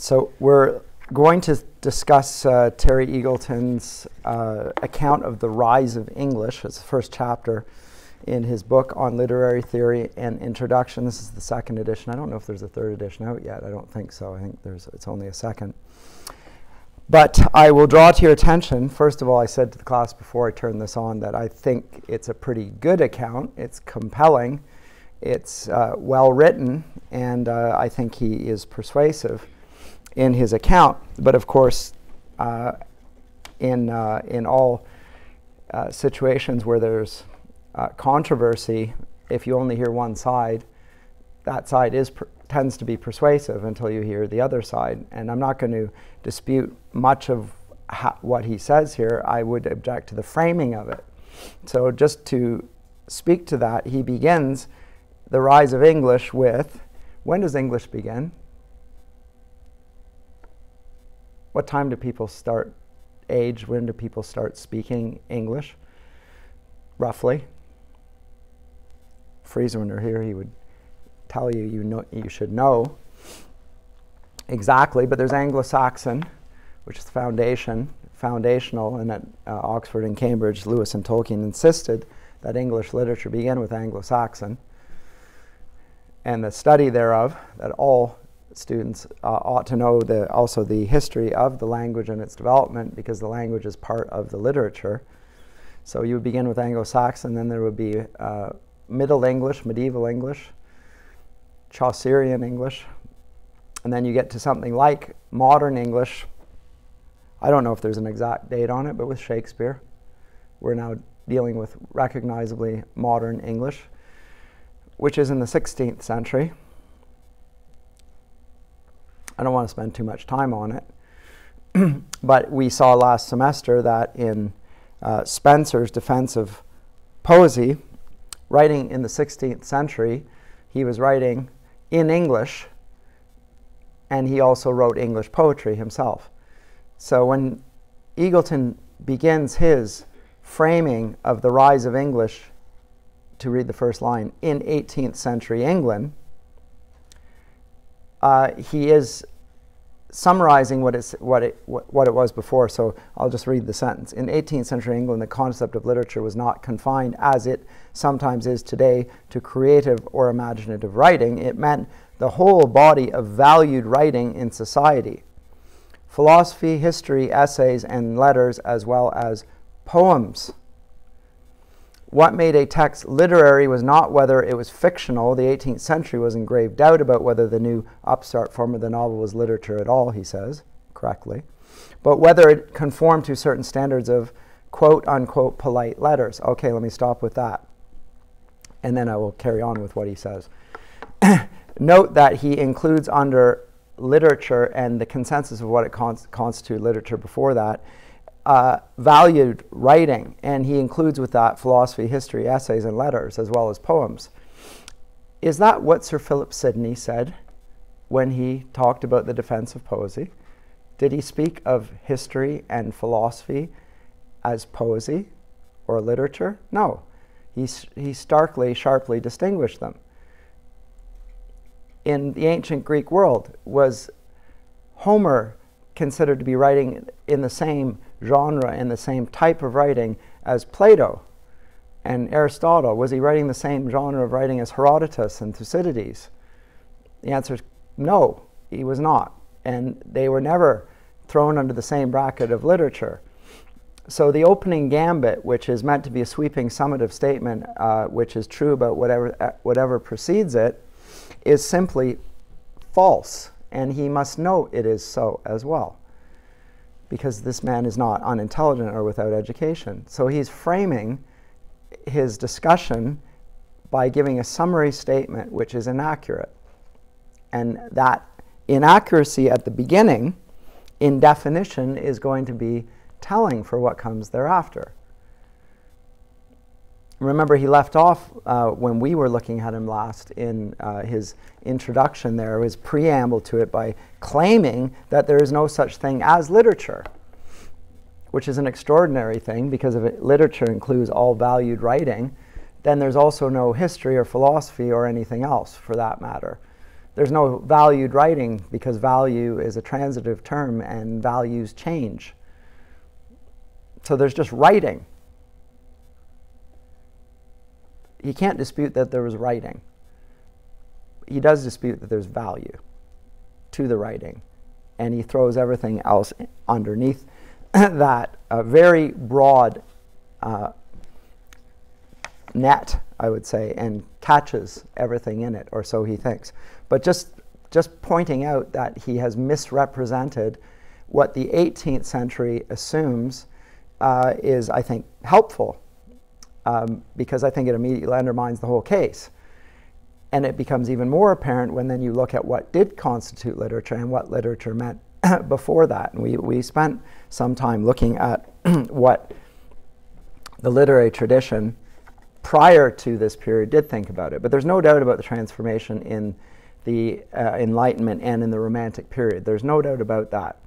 So we're going to discuss uh, Terry Eagleton's uh, account of the rise of English. It's the first chapter in his book on literary theory and introduction. This is the second edition. I don't know if there's a third edition out yet. I don't think so. I think there's it's only a second. But I will draw to your attention. First of all, I said to the class before I turned this on that I think it's a pretty good account. It's compelling, it's uh, well written, and uh, I think he is persuasive in his account. But of course, uh, in, uh, in all uh, situations where there's uh, controversy, if you only hear one side, that side is tends to be persuasive until you hear the other side. And I'm not going to dispute much of what he says here. I would object to the framing of it. So, just to speak to that, he begins the rise of English with when does English begin? What time do people start age? When do people start speaking English? Roughly. Fraser, when you're here, he would tell you you know you should know exactly. But there's Anglo-Saxon, which is the foundation, foundational, and at uh, Oxford and Cambridge, Lewis and Tolkien insisted that English literature begin with Anglo-Saxon, and the study thereof that all students uh, ought to know the, also the history of the language and its development because the language is part of the literature. So you would begin with Anglo-Saxon, then there would be uh, Middle English, Medieval English, Chaucerian English, and then you get to something like modern English. I don't know if there's an exact date on it, but with Shakespeare, we're now dealing with recognizably modern English, which is in the 16th century. I don't want to spend too much time on it. but we saw last semester that in uh, Spenser's defense of poesy, writing in the 16th century, he was writing in English and he also wrote English poetry himself. So when Eagleton begins his framing of the rise of English, to read the first line, in 18th century England, uh, he is summarizing what, it's, what, it, what it was before. So I'll just read the sentence. In 18th century England, the concept of literature was not confined, as it sometimes is today, to creative or imaginative writing. It meant the whole body of valued writing in society philosophy, history, essays, and letters, as well as poems. What made a text literary was not whether it was fictional. The 18th century was in grave doubt about whether the new upstart form of the novel was literature at all, he says, correctly, but whether it conformed to certain standards of quote unquote polite letters. Okay, let me stop with that. And then I will carry on with what he says. Note that he includes under literature and the consensus of what it cons- constituted literature before that uh, valued writing, and he includes with that philosophy, history, essays, and letters, as well as poems. Is that what Sir Philip Sidney said when he talked about the defense of poesy? Did he speak of history and philosophy as poesy or literature? No. He, he starkly, sharply distinguished them. In the ancient Greek world, was Homer considered to be writing in the same genre and the same type of writing as Plato and Aristotle? Was he writing the same genre of writing as Herodotus and Thucydides? The answer is no, he was not. And they were never thrown under the same bracket of literature. So the opening gambit, which is meant to be a sweeping summative statement, uh, which is true about whatever, uh, whatever precedes it, is simply false. And he must know it is so as well because this man is not unintelligent or without education. So he's framing his discussion by giving a summary statement which is inaccurate. And that inaccuracy at the beginning, in definition, is going to be telling for what comes thereafter. Remember, he left off uh, when we were looking at him last in uh, his introduction there, his preamble to it, by claiming that there is no such thing as literature, which is an extraordinary thing because if literature includes all valued writing, then there's also no history or philosophy or anything else for that matter. there's no valued writing because value is a transitive term and values change. So there's just writing. He can't dispute that there was writing. He does dispute that there's value to the writing. And he throws everything else underneath that uh, very broad uh, net, I would say, and catches everything in it, or so he thinks. But just, just pointing out that he has misrepresented what the 18th century assumes uh, is, I think, helpful um, because I think it immediately undermines the whole case. And it becomes even more apparent when then you look at what did constitute literature and what literature meant before that. And we, we spent some time looking at what the literary tradition prior to this period did think about it. But there's no doubt about the transformation in the uh, Enlightenment and in the Romantic period. There's no doubt about that.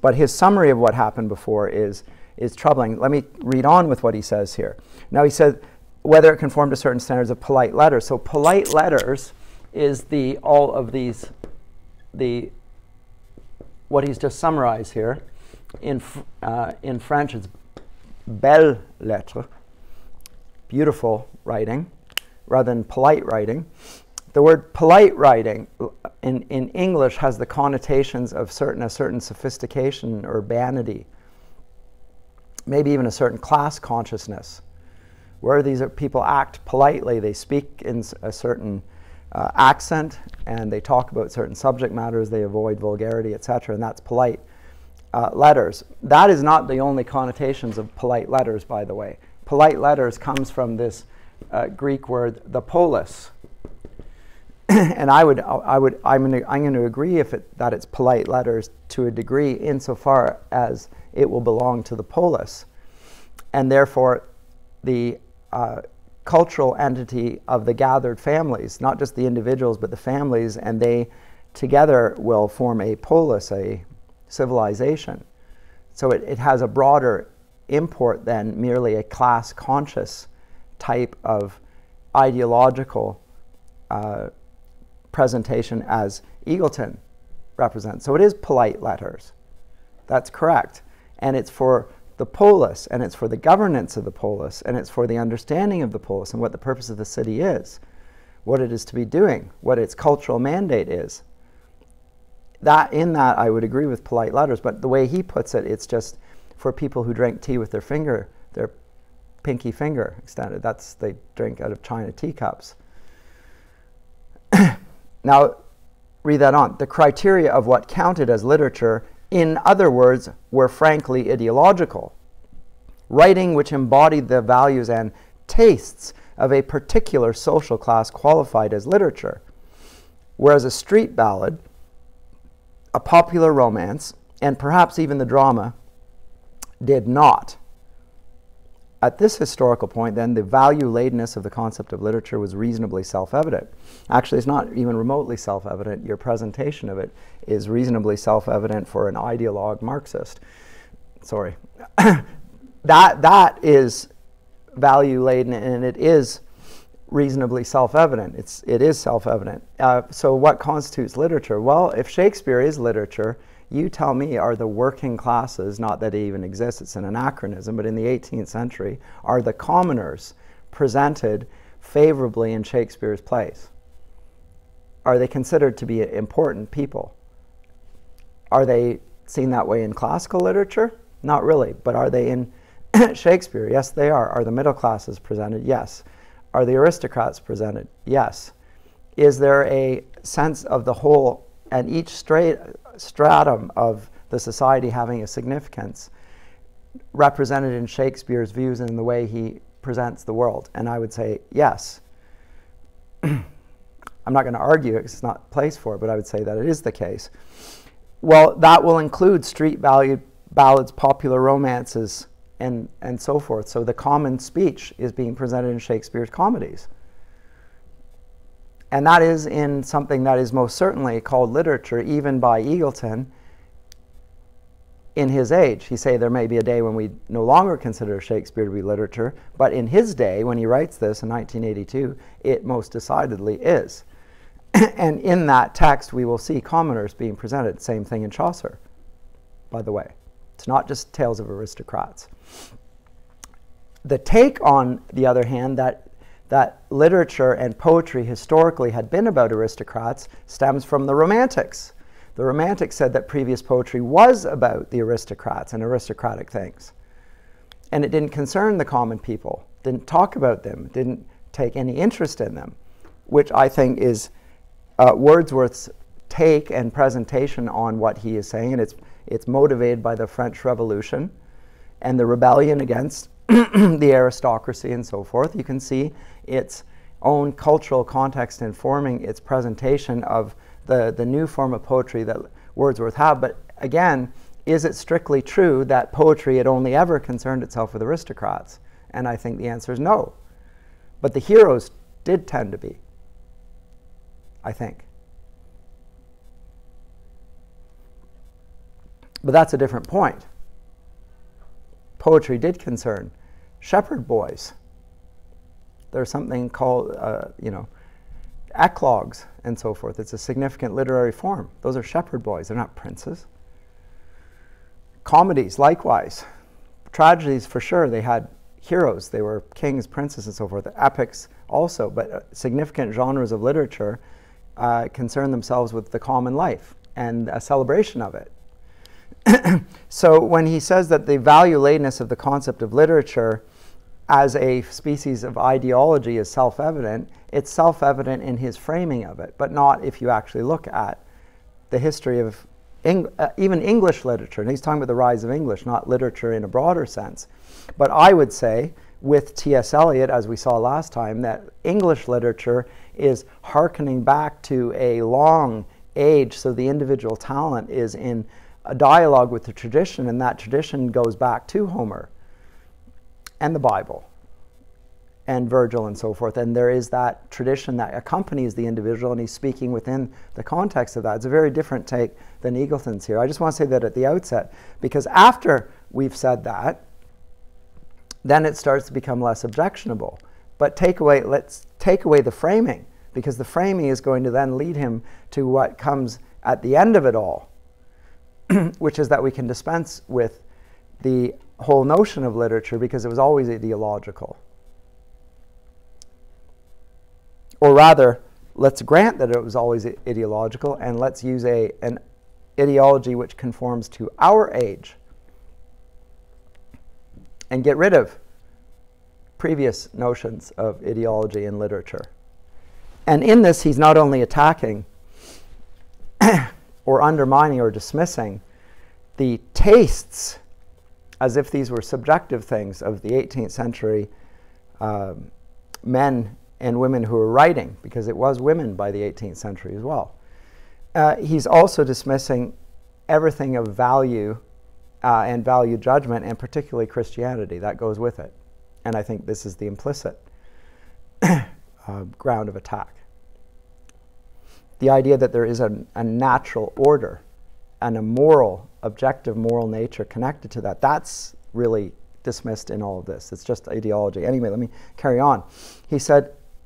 But his summary of what happened before is, is troubling. Let me read on with what he says here. Now, he said whether it conformed to certain standards of polite letters. So, polite letters is the all of these, the what he's just summarized here. In, uh, in French, it's belles lettres, beautiful writing, rather than polite writing. The word polite writing in, in English has the connotations of certain, a certain sophistication, urbanity, maybe even a certain class consciousness, where these people act politely, they speak in a certain uh, accent, and they talk about certain subject matters, they avoid vulgarity, etc., and that's polite uh, letters. That is not the only connotations of polite letters, by the way. Polite letters comes from this uh, Greek word, the polis. and I would, I would, I'm going to, I'm to agree if it, that it's polite letters to a degree, insofar as it will belong to the polis, and therefore the uh, cultural entity of the gathered families, not just the individuals, but the families, and they together will form a polis, a civilization. So it, it has a broader import than merely a class conscious type of ideological uh, presentation as Eagleton represents. So it is polite letters. That's correct. And it's for the polis, and it's for the governance of the polis, and it's for the understanding of the polis and what the purpose of the city is, what it is to be doing, what its cultural mandate is that in that I would agree with polite letters, but the way he puts it, it's just for people who drink tea with their finger, their pinky finger extended. That's they drink out of china teacups. now, read that on. The criteria of what counted as literature, in other words, were frankly ideological. Writing which embodied the values and tastes of a particular social class qualified as literature, whereas a street ballad a popular romance, and perhaps even the drama, did not. At this historical point, then, the value ladenness of the concept of literature was reasonably self evident. Actually, it's not even remotely self evident. Your presentation of it is reasonably self evident for an ideologue Marxist. Sorry. that, that is value laden, and it is reasonably self-evident. It's, it is self-evident. Uh, so what constitutes literature? Well, if Shakespeare is literature, you tell me are the working classes, not that it even exists, it's an anachronism, but in the 18th century, are the commoners presented favorably in Shakespeare's plays? Are they considered to be important people? Are they seen that way in classical literature? Not really, but are they in Shakespeare? Yes, they are. Are the middle classes presented? Yes. Are the aristocrats presented? Yes. Is there a sense of the whole and each stratum of the society having a significance represented in Shakespeare's views and in the way he presents the world? And I would say yes. I'm not going to argue it's not place for it, but I would say that it is the case. Well, that will include street valued ballads, popular romances, and, and so forth. So the common speech is being presented in Shakespeare's comedies. And that is in something that is most certainly called literature, even by Eagleton in his age. He say there may be a day when we no longer consider Shakespeare to be literature, but in his day, when he writes this in 1982, it most decidedly is. and in that text, we will see commoners being presented. Same thing in Chaucer, by the way. It's not just tales of aristocrats. The take, on the other hand, that, that literature and poetry historically had been about aristocrats stems from the Romantics. The Romantics said that previous poetry was about the aristocrats and aristocratic things. And it didn't concern the common people, didn't talk about them, didn't take any interest in them, which I think is uh, Wordsworth's take and presentation on what he is saying. And it's, it's motivated by the French Revolution and the rebellion against the aristocracy and so forth. You can see its own cultural context informing its presentation of the, the new form of poetry that Wordsworth had. But again, is it strictly true that poetry had only ever concerned itself with aristocrats? And I think the answer is no. But the heroes did tend to be, I think. But that's a different point. Poetry did concern shepherd boys. There's something called, uh, you know, eclogues and so forth. It's a significant literary form. Those are shepherd boys, they're not princes. Comedies, likewise. Tragedies, for sure, they had heroes. They were kings, princes, and so forth. Epics also, but uh, significant genres of literature uh, concern themselves with the common life and a celebration of it. so when he says that the value ladeness of the concept of literature as a species of ideology is self-evident, it's self-evident in his framing of it, but not if you actually look at the history of Eng uh, even English literature. And he's talking about the rise of English, not literature in a broader sense. But I would say, with T.S. Eliot, as we saw last time, that English literature is hearkening back to a long age, so the individual talent is in a dialogue with the tradition, and that tradition goes back to Homer and the Bible and Virgil and so forth. And there is that tradition that accompanies the individual, and he's speaking within the context of that. It's a very different take than Eagleton's here. I just want to say that at the outset, because after we've said that, then it starts to become less objectionable. But take away, let's take away the framing, because the framing is going to then lead him to what comes at the end of it all, which is that we can dispense with the whole notion of literature because it was always ideological. Or rather, let's grant that it was always ideological and let's use a, an ideology which conforms to our age and get rid of previous notions of ideology in literature. And in this, he's not only attacking or undermining or dismissing the tastes as if these were subjective things of the 18th century um, men and women who were writing, because it was women by the 18th century as well. Uh, he's also dismissing everything of value uh, and value judgment, and particularly Christianity. That goes with it. And I think this is the implicit uh, ground of attack. The idea that there is a natural order and a moral, objective moral nature connected to that, that's really dismissed in all of this. It's just ideology. Anyway, let me carry on. He said,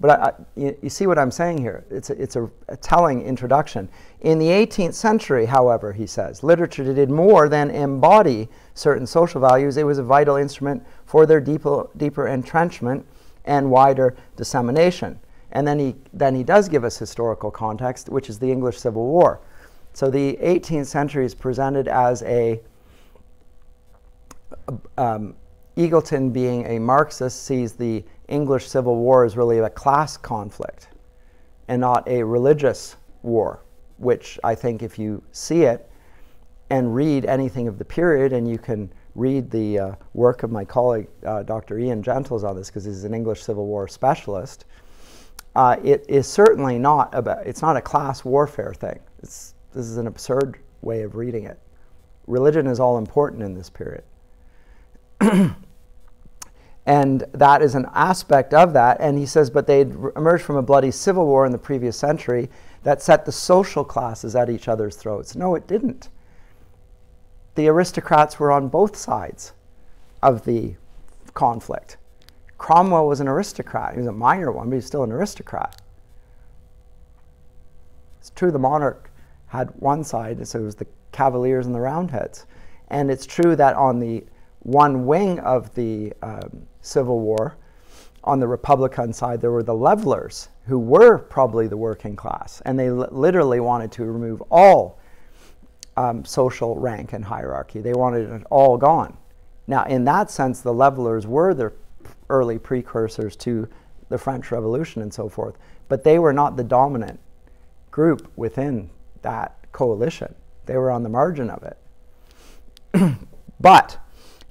but I, I, you, you, see what I'm saying here. It's a, it's a, a, telling introduction. In the 18th century, however, he says, literature did more than embody certain social values. It was a vital instrument for their deeper, deeper entrenchment and wider dissemination. And then he, then he does give us historical context, which is the English Civil War. So the 18th century is presented as a um, Eagleton, being a Marxist, sees the English Civil War as really a class conflict and not a religious war, which I think if you see it and read anything of the period, and you can read the uh, work of my colleague, uh, Dr. Ian Gentles, on this because he's an English Civil War specialist, uh, it is certainly not about, it's not a class warfare thing. It's, this is an absurd way of reading it. Religion is all important in this period. And that is an aspect of that. And he says, but they'd emerged from a bloody civil war in the previous century that set the social classes at each other's throats. No, it didn't. The aristocrats were on both sides of the conflict. Cromwell was an aristocrat. He was a minor one, but he's still an aristocrat. It's true the monarch had one side, so it was the Cavaliers and the Roundheads. And it's true that on the one wing of the um, Civil War, on the Republican side, there were the levelers, who were probably the working class, and they li- literally wanted to remove all um, social rank and hierarchy. They wanted it all gone. Now, in that sense, the levelers were the early precursors to the French Revolution and so forth, but they were not the dominant group within that coalition. They were on the margin of it. but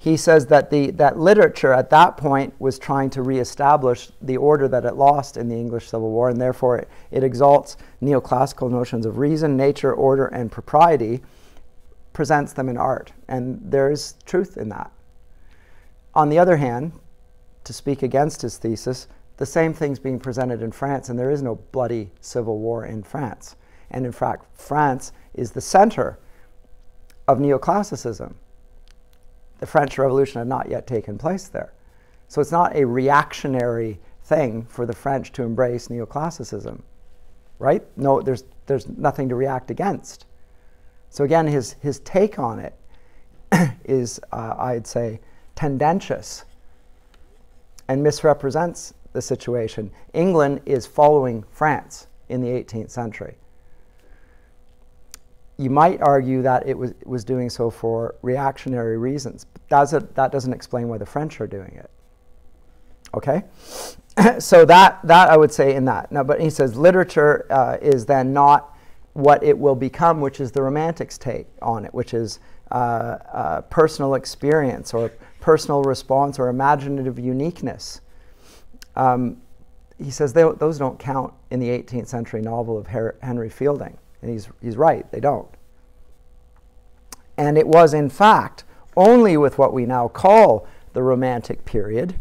he says that, the, that literature at that point was trying to reestablish the order that it lost in the English Civil War, and therefore it, it exalts neoclassical notions of reason, nature, order, and propriety, presents them in art. And there is truth in that. On the other hand, to speak against his thesis, the same thing's being presented in France, and there is no bloody civil war in France. And in fact, France is the center of neoclassicism the French Revolution had not yet taken place there. So it's not a reactionary thing for the French to embrace neoclassicism, right? No, there's, there's nothing to react against. So again, his, his take on it is, uh, I'd say, tendentious and misrepresents the situation. England is following France in the 18th century you might argue that it was, was doing so for reactionary reasons. But that's a, that doesn't explain why the French are doing it. Okay? so that, that I would say in that. Now, but he says literature uh, is then not what it will become, which is the Romantics' take on it, which is uh, uh, personal experience or personal response or imaginative uniqueness. Um, he says they, those don't count in the 18th century novel of Her- Henry Fielding. And he's, he's right, they don't. And it was, in fact, only with what we now call the Romantic period,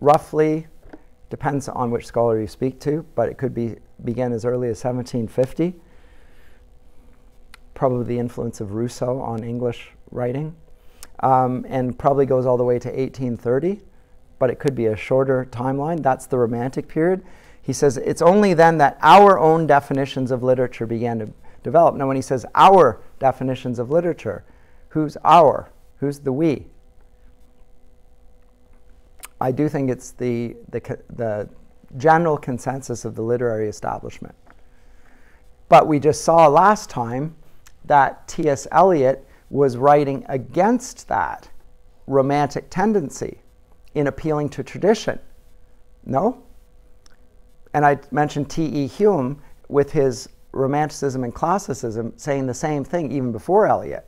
roughly, depends on which scholar you speak to, but it could be begin as early as 1750. Probably the influence of Rousseau on English writing, um, and probably goes all the way to 1830, but it could be a shorter timeline. That's the Romantic period. He says it's only then that our own definitions of literature began to develop. Now, when he says our definitions of literature, who's our? Who's the we? I do think it's the, the, the general consensus of the literary establishment. But we just saw last time that T.S. Eliot was writing against that romantic tendency in appealing to tradition. No? And I mentioned T.E. Hulme with his Romanticism and Classicism saying the same thing even before Eliot.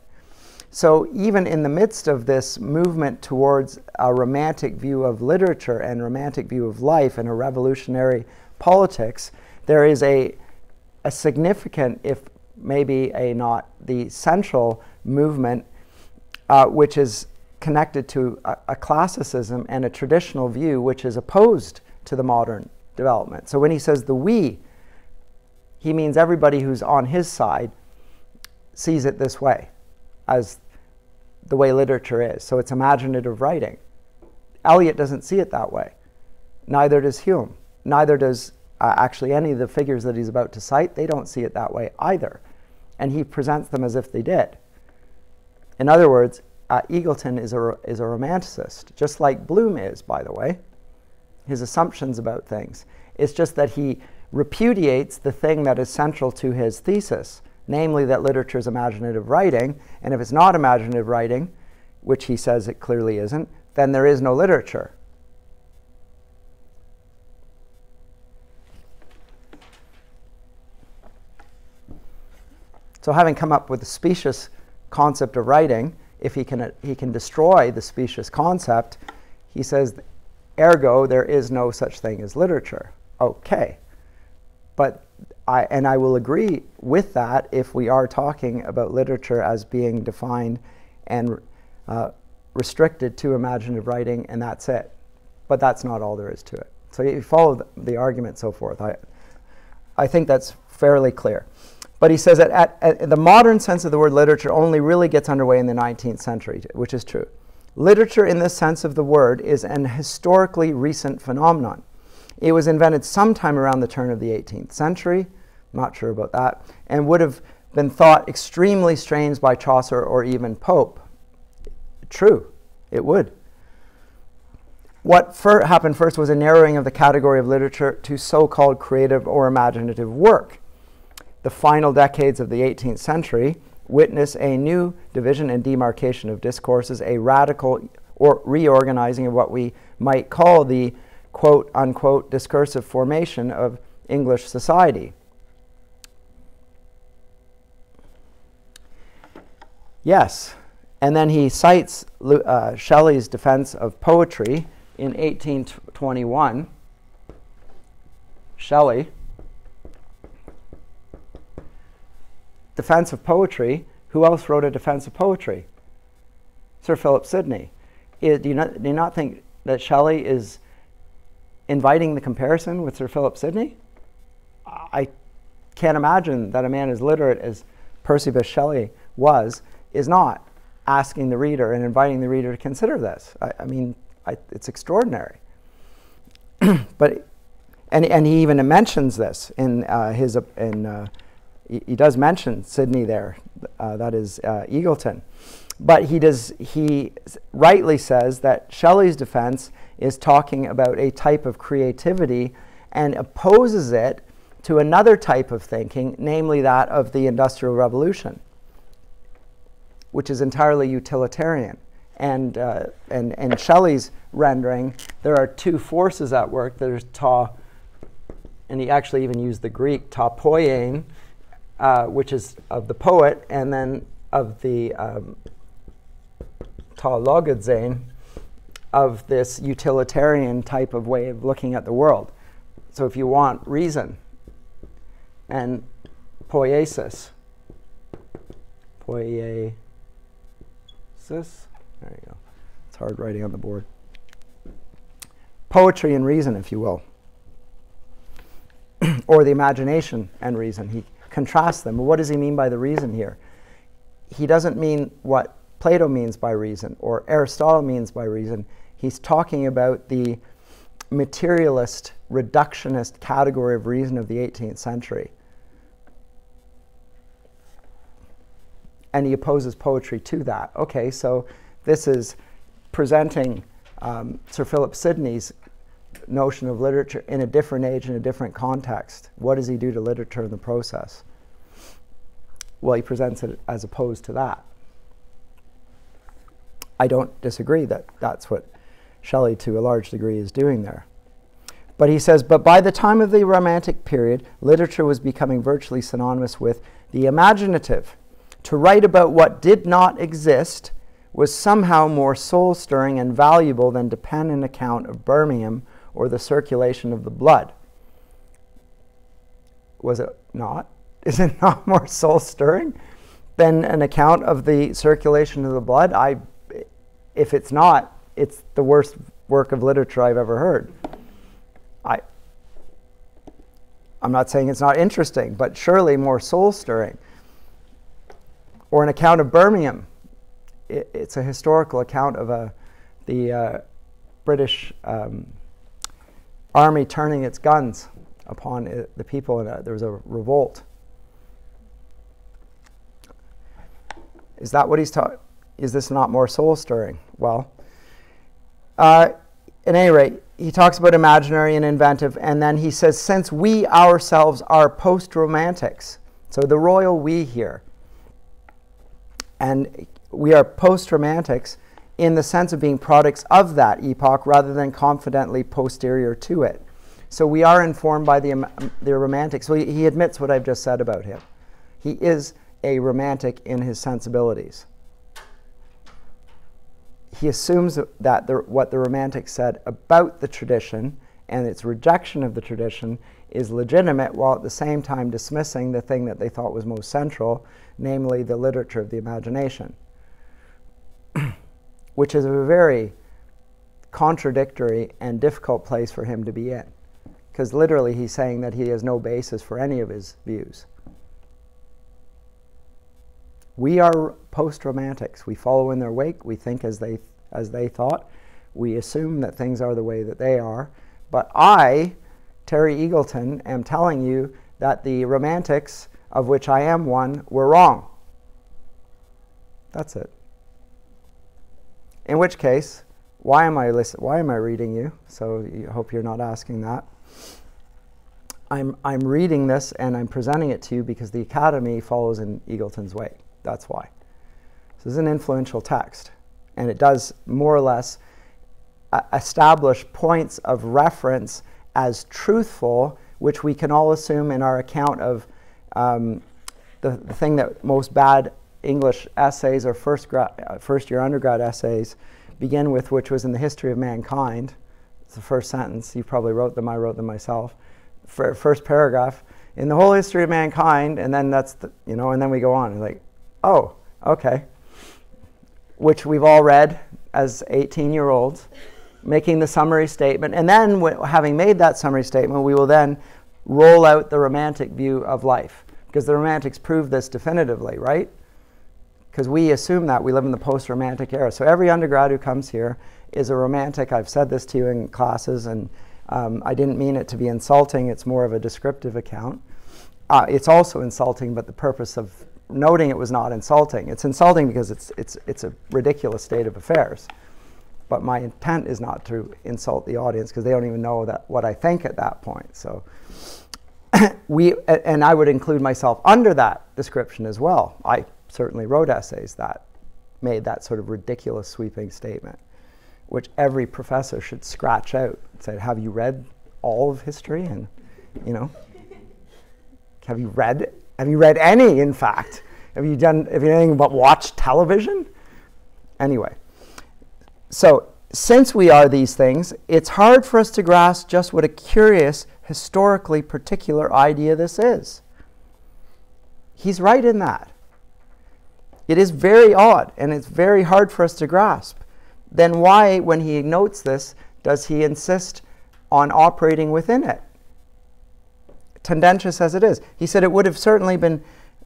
So, even in the midst of this movement towards a romantic view of literature and romantic view of life and a revolutionary politics, there is a, a significant, if maybe a not the central movement, uh, which is connected to a, a classicism and a traditional view which is opposed to the modern development. So when he says the we, he means everybody who's on his side sees it this way, as the way literature is. So it's imaginative writing. Eliot doesn't see it that way. Neither does Hulme. Neither does uh, actually any of the figures that he's about to cite. They don't see it that way either. And he presents them as if they did. In other words, uh, Eagleton is a, is a romanticist, just like Bloom is, by the way his assumptions about things. It's just that he repudiates the thing that is central to his thesis, namely that literature is imaginative writing, and if it's not imaginative writing, which he says it clearly isn't, then there is no literature. So, having come up with a specious concept of writing, if he can, he can destroy the specious concept, he says Ergo, there is no such thing as literature. Okay. But I, and I will agree with that if we are talking about literature as being defined and uh, restricted to imaginative writing, and that's it. But that's not all there is to it. So you follow the, the argument, so forth. I, I think that's fairly clear. But he says that at, at the modern sense of the word literature only really gets underway in the 19th century, which is true. Literature, in this sense of the word, is an historically recent phenomenon. It was invented sometime around the turn of the 18th century Not sure about that. And would have been thought extremely strange by Chaucer or even Pope. True, it would. What fir- happened first was a narrowing of the category of literature to so called creative or imaginative work. The final decades of the 18th century witness a new division and demarcation of discourses, a radical or reorganizing of what we might call the quote unquote discursive formation of English society. Yes, and then he cites uh, Shelley's defense of poetry in 1821. Shelley, defense of poetry. Who else wrote a defense of poetry? Sir Philip Sidney. do, you not, do you not think that Shelley is inviting the comparison with Sir Philip Sidney? I can't imagine that a man as literate as Percy Bysshe Shelley was is not asking the reader and inviting the reader to consider this. I, I mean, I, it's extraordinary. but and and he even mentions this in uh, his in uh, he, does mention Sidney there. Uh, that is uh, Eagleton, but he does he rightly says that Shelley's defense is talking about a type of creativity and opposes it to another type of thinking, namely that of the Industrial Revolution which is entirely utilitarian. And, uh, and, and Shelley's rendering, there are two forces at work. There's ta, and he actually even used the Greek ta poiein, uh, which is of the poet, and then of the um, of this utilitarian type of way of looking at the world. So if you want reason and poiesis, poiesis. There you go. It's hard writing on the board. Poetry and reason, if you will, or the imagination and reason. He contrasts them. what does he mean by the reason here? He doesn't mean what Plato means by reason or Aristotle means by reason. He's talking about the materialist, reductionist category of reason of the 18th century. and he opposes poetry to that. Okay, so this is presenting um, Sir Philip Sidney's notion of literature in a different age, in a different context. What does he do to literature in the process? Well, he presents it as opposed to that. I don't disagree that that's what Shelley, to a large degree, is doing there. But he says, but by the time of the Romantic period, literature was becoming virtually synonymous with the imaginative to write about what did not exist was somehow more soul stirring and valuable than to pen an account of Birmingham or the circulation of the blood. Was it not? Is it not more soul stirring than an account of the circulation of the blood? I, if it's not, it's the worst work of literature I've ever heard. I, I'm not saying it's not interesting, but surely more soul stirring or an account of Birmingham. It, it's a historical account of a, the uh, British um, army turning its guns upon it, the people, and a, there was a revolt. Is that what he's taught? Is this not more soul stirring? Well, uh, at any rate, he talks about imaginary and inventive, and then he says, since we ourselves are post romantics, so the royal we here, and we are post romantics in the sense of being products of that epoch rather than confidently posterior to it. So we are informed by the, um, the romantics. So he, he admits what I've just said about him. He is a romantic in his sensibilities. He assumes that the, what the romantics said about the tradition and its rejection of the tradition is legitimate while at the same time dismissing the thing that they thought was most central, namely the literature of the imagination, which is a very contradictory and difficult place for him to be in. Because literally, he's saying that he has no basis for any of his views. We are post romantics. We follow in their wake. We think as they, as they thought. We assume that things are the way that they are. But I, Terry Eagleton, am telling you that the Romantics, of which I am one, were wrong. That's it. In which case, why am I listen, why am I reading you? So I hope you're not asking that. I'm, I'm reading this and I'm presenting it to you because the Academy follows in Eagleton's way. That's why. This is an influential text, and it does more or less uh, establish points of reference as truthful, which we can all assume in our account of um, the, the thing that most bad English essays or first, uh, first year undergrad essays begin with, which was in the history of mankind. It's the first sentence. You probably wrote them, I wrote them myself. For, first paragraph. In the whole history of mankind, and then that's, the, you know, and then we go on. Like, oh, okay. Which we've all read as 18 year olds, making the summary statement. And then, having made that summary statement, we will then roll out the romantic view of life. Because the romantics proved this definitively, right? Because we assume that we live in the post romantic era. So every undergrad who comes here is a romantic. I've said this to you in classes, and um, I didn't mean it to be insulting, it's more of a descriptive account. Uh, it's also insulting, but the purpose of noting it was not insulting. It's insulting because it's, it's, it's a ridiculous state of affairs. But my intent is not to insult the audience because they don't even know that what I think at that point. So we, and I would include myself under that description as well. I certainly wrote essays that made that sort of ridiculous sweeping statement, which every professor should scratch out and say, Have you read all of history? And, you know, have you read, have you read any, in fact? Have you done, have you anything but watch television? Anyway, so since we are these things, it's hard for us to grasp just what a curious, historically particular idea this is. He's right in that. It is very odd and it's very hard for us to grasp. Then why, when he notes this, does he insist on operating within it? Tendentious as it is. He said it would have certainly been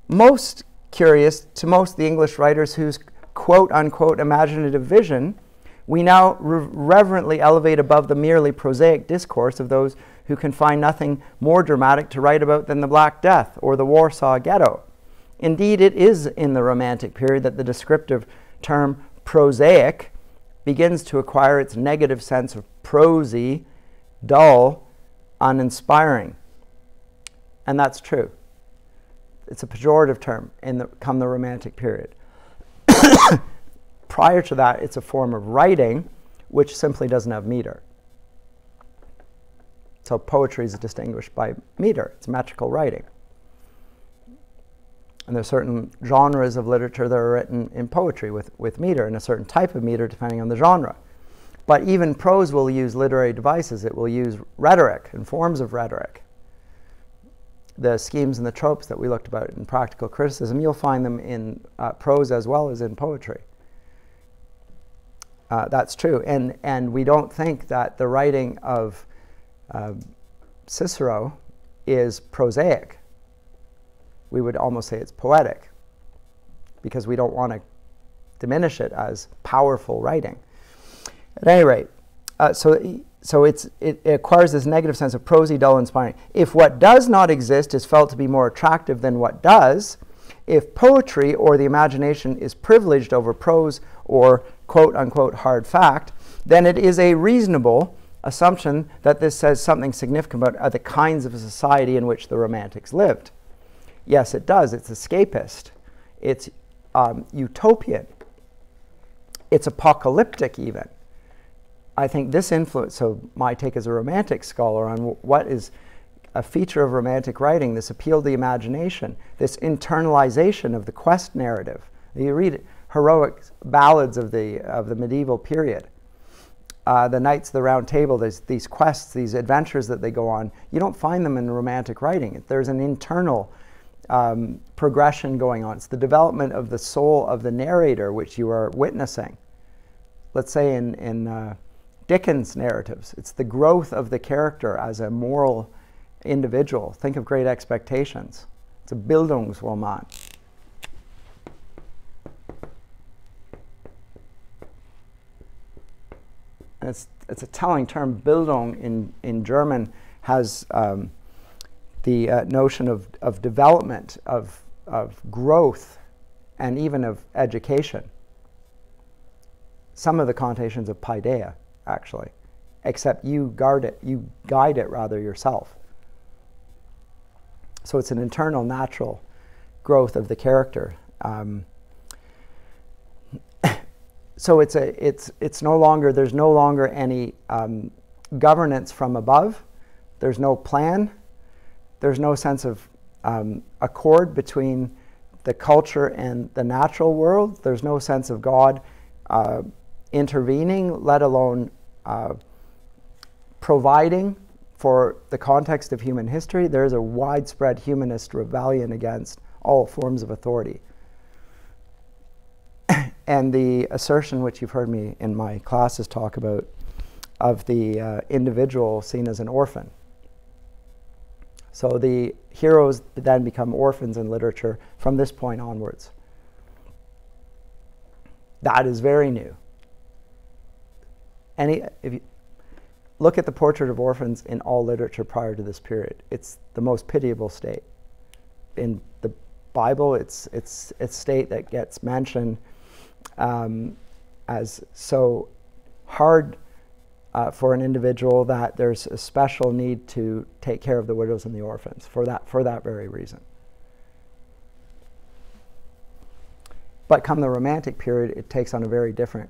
most curious to most of the English writers whose quote unquote imaginative vision we now re- reverently elevate above the merely prosaic discourse of those who can find nothing more dramatic to write about than the Black Death or the Warsaw Ghetto. Indeed, it is in the Romantic period that the descriptive term prosaic begins to acquire its negative sense of prosy, dull, uninspiring. And that's true. It's a pejorative term in the come the Romantic period. Prior to that, it's a form of writing which simply doesn't have meter. So poetry is distinguished by meter, it's metrical writing. And there's certain genres of literature that are written in poetry with, with meter and a certain type of meter depending on the genre. But even prose will use literary devices. It will use rhetoric and forms of rhetoric. The schemes and the tropes that we looked about in practical criticism, you'll find them in uh, prose as well as in poetry. Uh, that's true. And, and we don't think that the writing of uh, Cicero is prosaic we would almost say it's poetic because we don't want to diminish it as powerful writing. At any rate, uh, so, so it, it, acquires this negative sense of prosy, dull, inspiring. If what does not exist is felt to be more attractive than what does, if poetry or the imagination is privileged over prose or quote unquote hard fact, then it is a reasonable assumption that this says something significant about the kinds of society in which the Romantics lived. Yes, it does. It's escapist. It's um, utopian. It's apocalyptic, even. I think this influence, so my take as a romantic scholar on what is a feature of romantic writing, this appeal to the imagination, this internalization of the quest narrative. You read heroic ballads of the, of the medieval period. Uh, the Knights of the Round Table, there's these quests, these adventures that they go on. You don't find them in romantic writing. There's an internal um, progression going on. It's the development of the soul of the narrator which you are witnessing. Let's say in, in uh, Dickens' narratives, it's the growth of the character as a moral individual. Think of Great Expectations. It's a Bildungsroman. it's, it's a telling term. Bildung in, in German has um, the uh, notion of, of development, of, of growth, and even of education. Some of the connotations of paideia, actually, except you guard it, you guide it rather yourself. So it's an internal, natural growth of the character. Um, so it's a it's it's no longer there's no longer any um, governance from above. There's no plan. There's no sense of um, accord between the culture and the natural world. There's no sense of God uh, intervening, let alone uh, providing for the context of human history. There is a widespread humanist rebellion against all forms of authority. and the assertion, which you've heard me in my classes talk about, of the uh, individual seen as an orphan. So the heroes then become orphans in literature from this point onwards. That is very new. Any, if you look at the portrait of orphans in all literature prior to this period, it's the most pitiable state. In the Bible, it's it's a state that gets mentioned um, as so hard uh, for an individual that there's a special need to take care of the widows and the orphans for that for that very reason. But come the Romantic period, it takes on a very different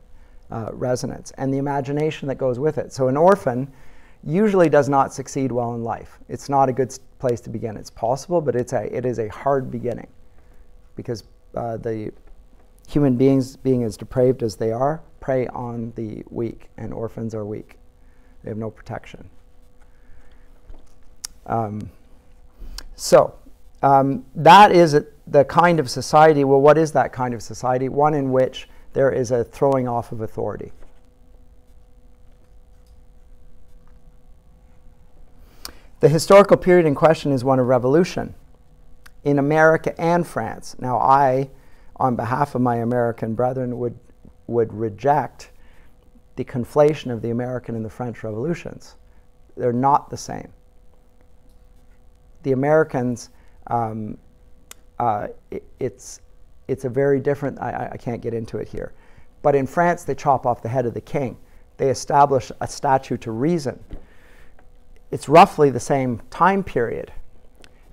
uh, resonance and the imagination that goes with it. So an orphan usually does not succeed well in life. It's not a good place to begin. It's possible, but it's a, it is a hard beginning because uh, the human beings, being as depraved as they are, prey on the weak, and orphans are weak. They have no protection. Um, so, um, that is a, the kind of society. Well, what is that kind of society? One in which there is a throwing off of authority. The historical period in question is one of revolution in America and France. Now, I, on behalf of my American brethren, would, would reject the conflation of the American and the French revolutions. They're not the same. The Americans, um, uh, it, it's, it's a very different, I, I can't get into it here. But in France, they chop off the head of the king. They establish a statute to reason. It's roughly the same time period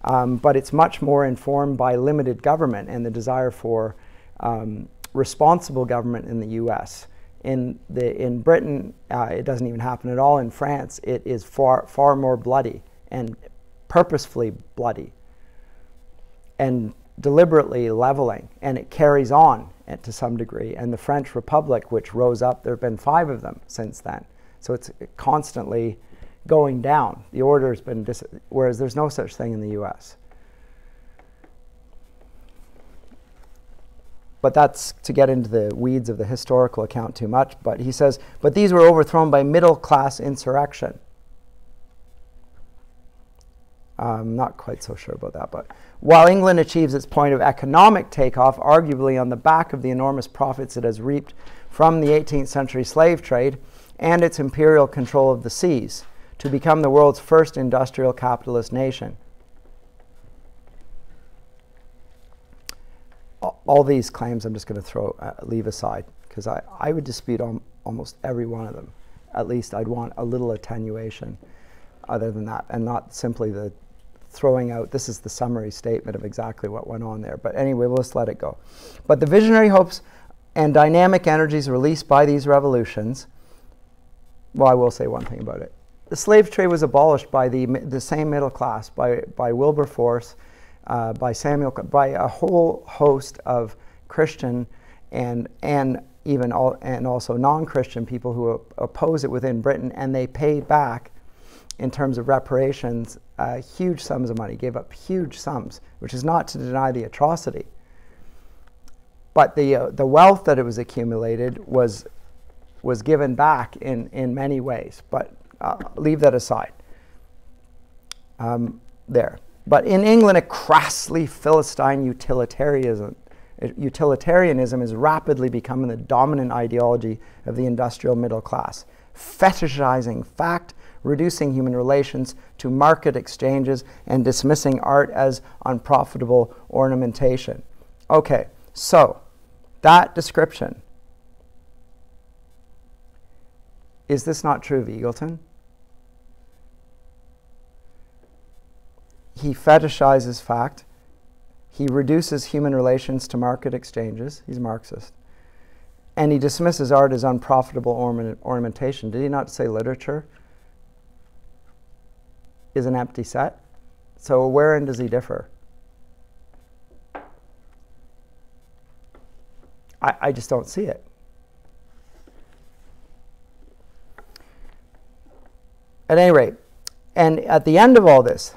um, but it's much more informed by limited government and the desire for um, responsible government in the U.S. In the in Britain, uh, it doesn't even happen at all. In France, it is far far more bloody and purposefully bloody and deliberately leveling, and it carries on to some degree. And the French Republic, which rose up, there have been five of them since then. So it's constantly going down. The order has been, dis- whereas there's no such thing in the US. But that's to get into the weeds of the historical account too much. But he says, but these were overthrown by middle class insurrection. I'm not quite so sure about that. But while England achieves its point of economic takeoff, arguably on the back of the enormous profits it has reaped from the 18th century slave trade and its imperial control of the seas, to become the world's first industrial capitalist nation. All these claims I'm just going to throw uh, leave aside because I, I would dispute al- almost every one of them. At least I'd want a little attenuation other than that and not simply the throwing out this is the summary statement of exactly what went on there. But anyway, we'll just let it go. But the visionary hopes and dynamic energies released by these revolutions, well, I will say one thing about it the slave trade was abolished by the, the same middle class, by, by Wilberforce, uh, by Samuel, by a whole host of Christian and, and even all, and also non-Christian people who oppose it within Britain, and they paid back in terms of reparations uh, huge sums of money, gave up huge sums, which is not to deny the atrocity. But the, uh, the wealth that it was accumulated was, was given back in, in many ways. But uh, leave that aside. Um, there. But in England, a crassly Philistine utilitarianism, utilitarianism is rapidly becoming the dominant ideology of the industrial middle class. fetishizing fact, reducing human relations to market exchanges, and dismissing art as unprofitable ornamentation. Okay, so that description. Is this not true of Eagleton? He fetishizes fact. He reduces human relations to market exchanges. He's Marxist. And he dismisses art as unprofitable ornament, ornamentation. Did he not say literature is an empty set? So, wherein does he differ? I, I just don't see it. At any rate, and at the end of all this,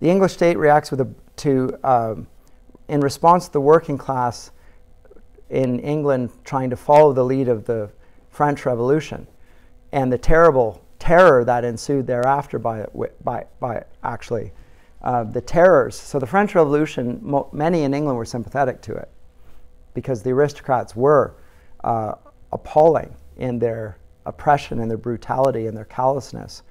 the English state reacts with a, to, um, in response to the working class in England trying to follow the lead of the French Revolution and the terrible terror that ensued thereafter by, by, by actually uh, the terrors. So the French Revolution, many in England were sympathetic to it because the aristocrats were uh, appalling in their oppression and their brutality and their callousness.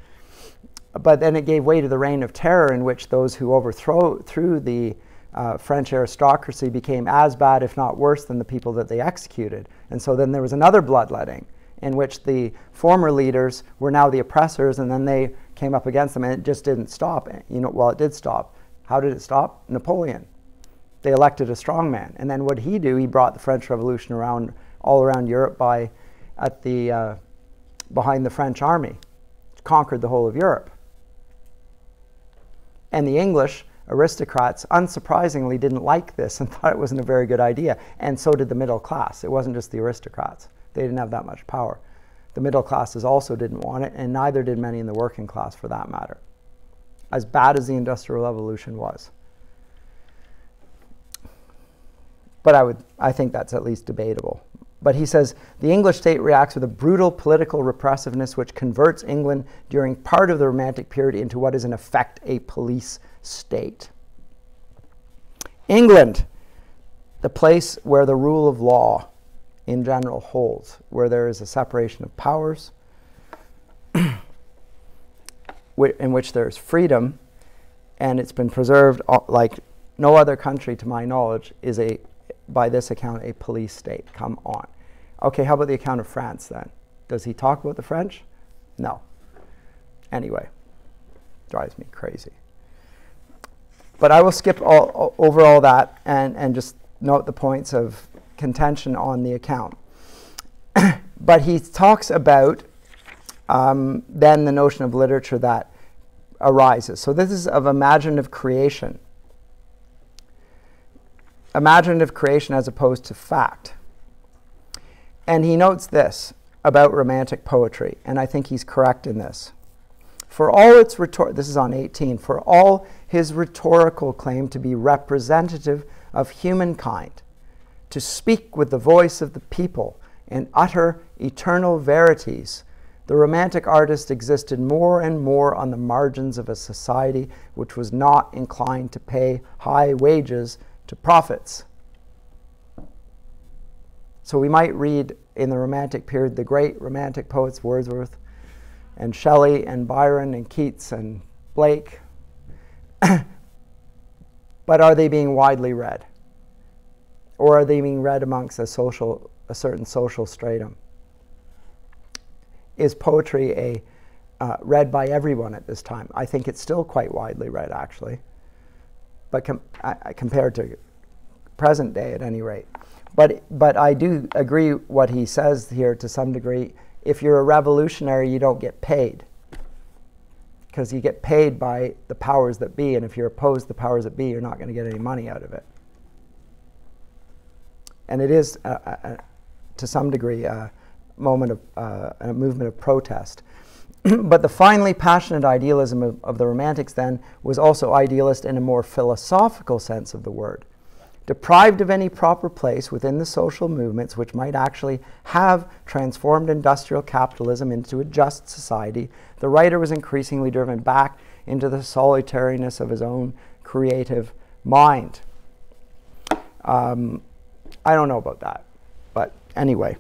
But then it gave way to the reign of terror in which those who overthrew through the uh, French aristocracy became as bad, if not worse, than the people that they executed. And so then there was another bloodletting in which the former leaders were now the oppressors, and then they came up against them, and it just didn't stop. You know, well, it did stop. How did it stop? Napoleon. They elected a strong man, and then what did he do? He brought the French Revolution around all around Europe by at the uh, behind the French army, conquered the whole of Europe. And the English aristocrats, unsurprisingly, didn't like this and thought it wasn't a very good idea. And so did the middle class. It wasn't just the aristocrats, they didn't have that much power. The middle classes also didn't want it, and neither did many in the working class for that matter, as bad as the Industrial Revolution was. But I, would, I think that's at least debatable. But he says the English state reacts with a brutal political repressiveness which converts England during part of the Romantic period into what is in effect a police state. England, the place where the rule of law in general holds, where there is a separation of powers, in which there is freedom, and it's been preserved uh, like no other country, to my knowledge, is a, by this account, a police state. Come on. Okay, how about the account of France then? Does he talk about the French? No. Anyway, drives me crazy. But I will skip all, over all that and, and just note the points of contention on the account. but he talks about um, then the notion of literature that arises. So this is of imaginative creation. Imaginative creation as opposed to fact. And he notes this about romantic poetry, and I think he's correct in this. For all its rhetor- this is on 18, for all his rhetorical claim to be representative of humankind, to speak with the voice of the people and utter eternal verities, the Romantic artist existed more and more on the margins of a society which was not inclined to pay high wages to prophets. So we might read in the Romantic period the great Romantic poets Wordsworth, and Shelley and Byron and Keats and Blake. but are they being widely read? Or are they being read amongst a social a certain social stratum? Is poetry a uh, read by everyone at this time? I think it's still quite widely read, actually, but com- compared to present day, at any rate. But but I do agree what he says here to some degree if you're a revolutionary, you don't get paid because you get paid by the powers that be. And if you're opposed to the powers that be, you're not going to get any money out of it. And it is, uh, uh, to some degree, a moment of uh, a movement of protest. but the finely passionate idealism of, of the Romantics then was also idealist in a more philosophical sense of the word deprived of any proper place within the social movements which might actually have transformed industrial capitalism into a just society, the writer was increasingly driven back into the solitariness of his own creative mind. Um, I don't know about that, but anyway,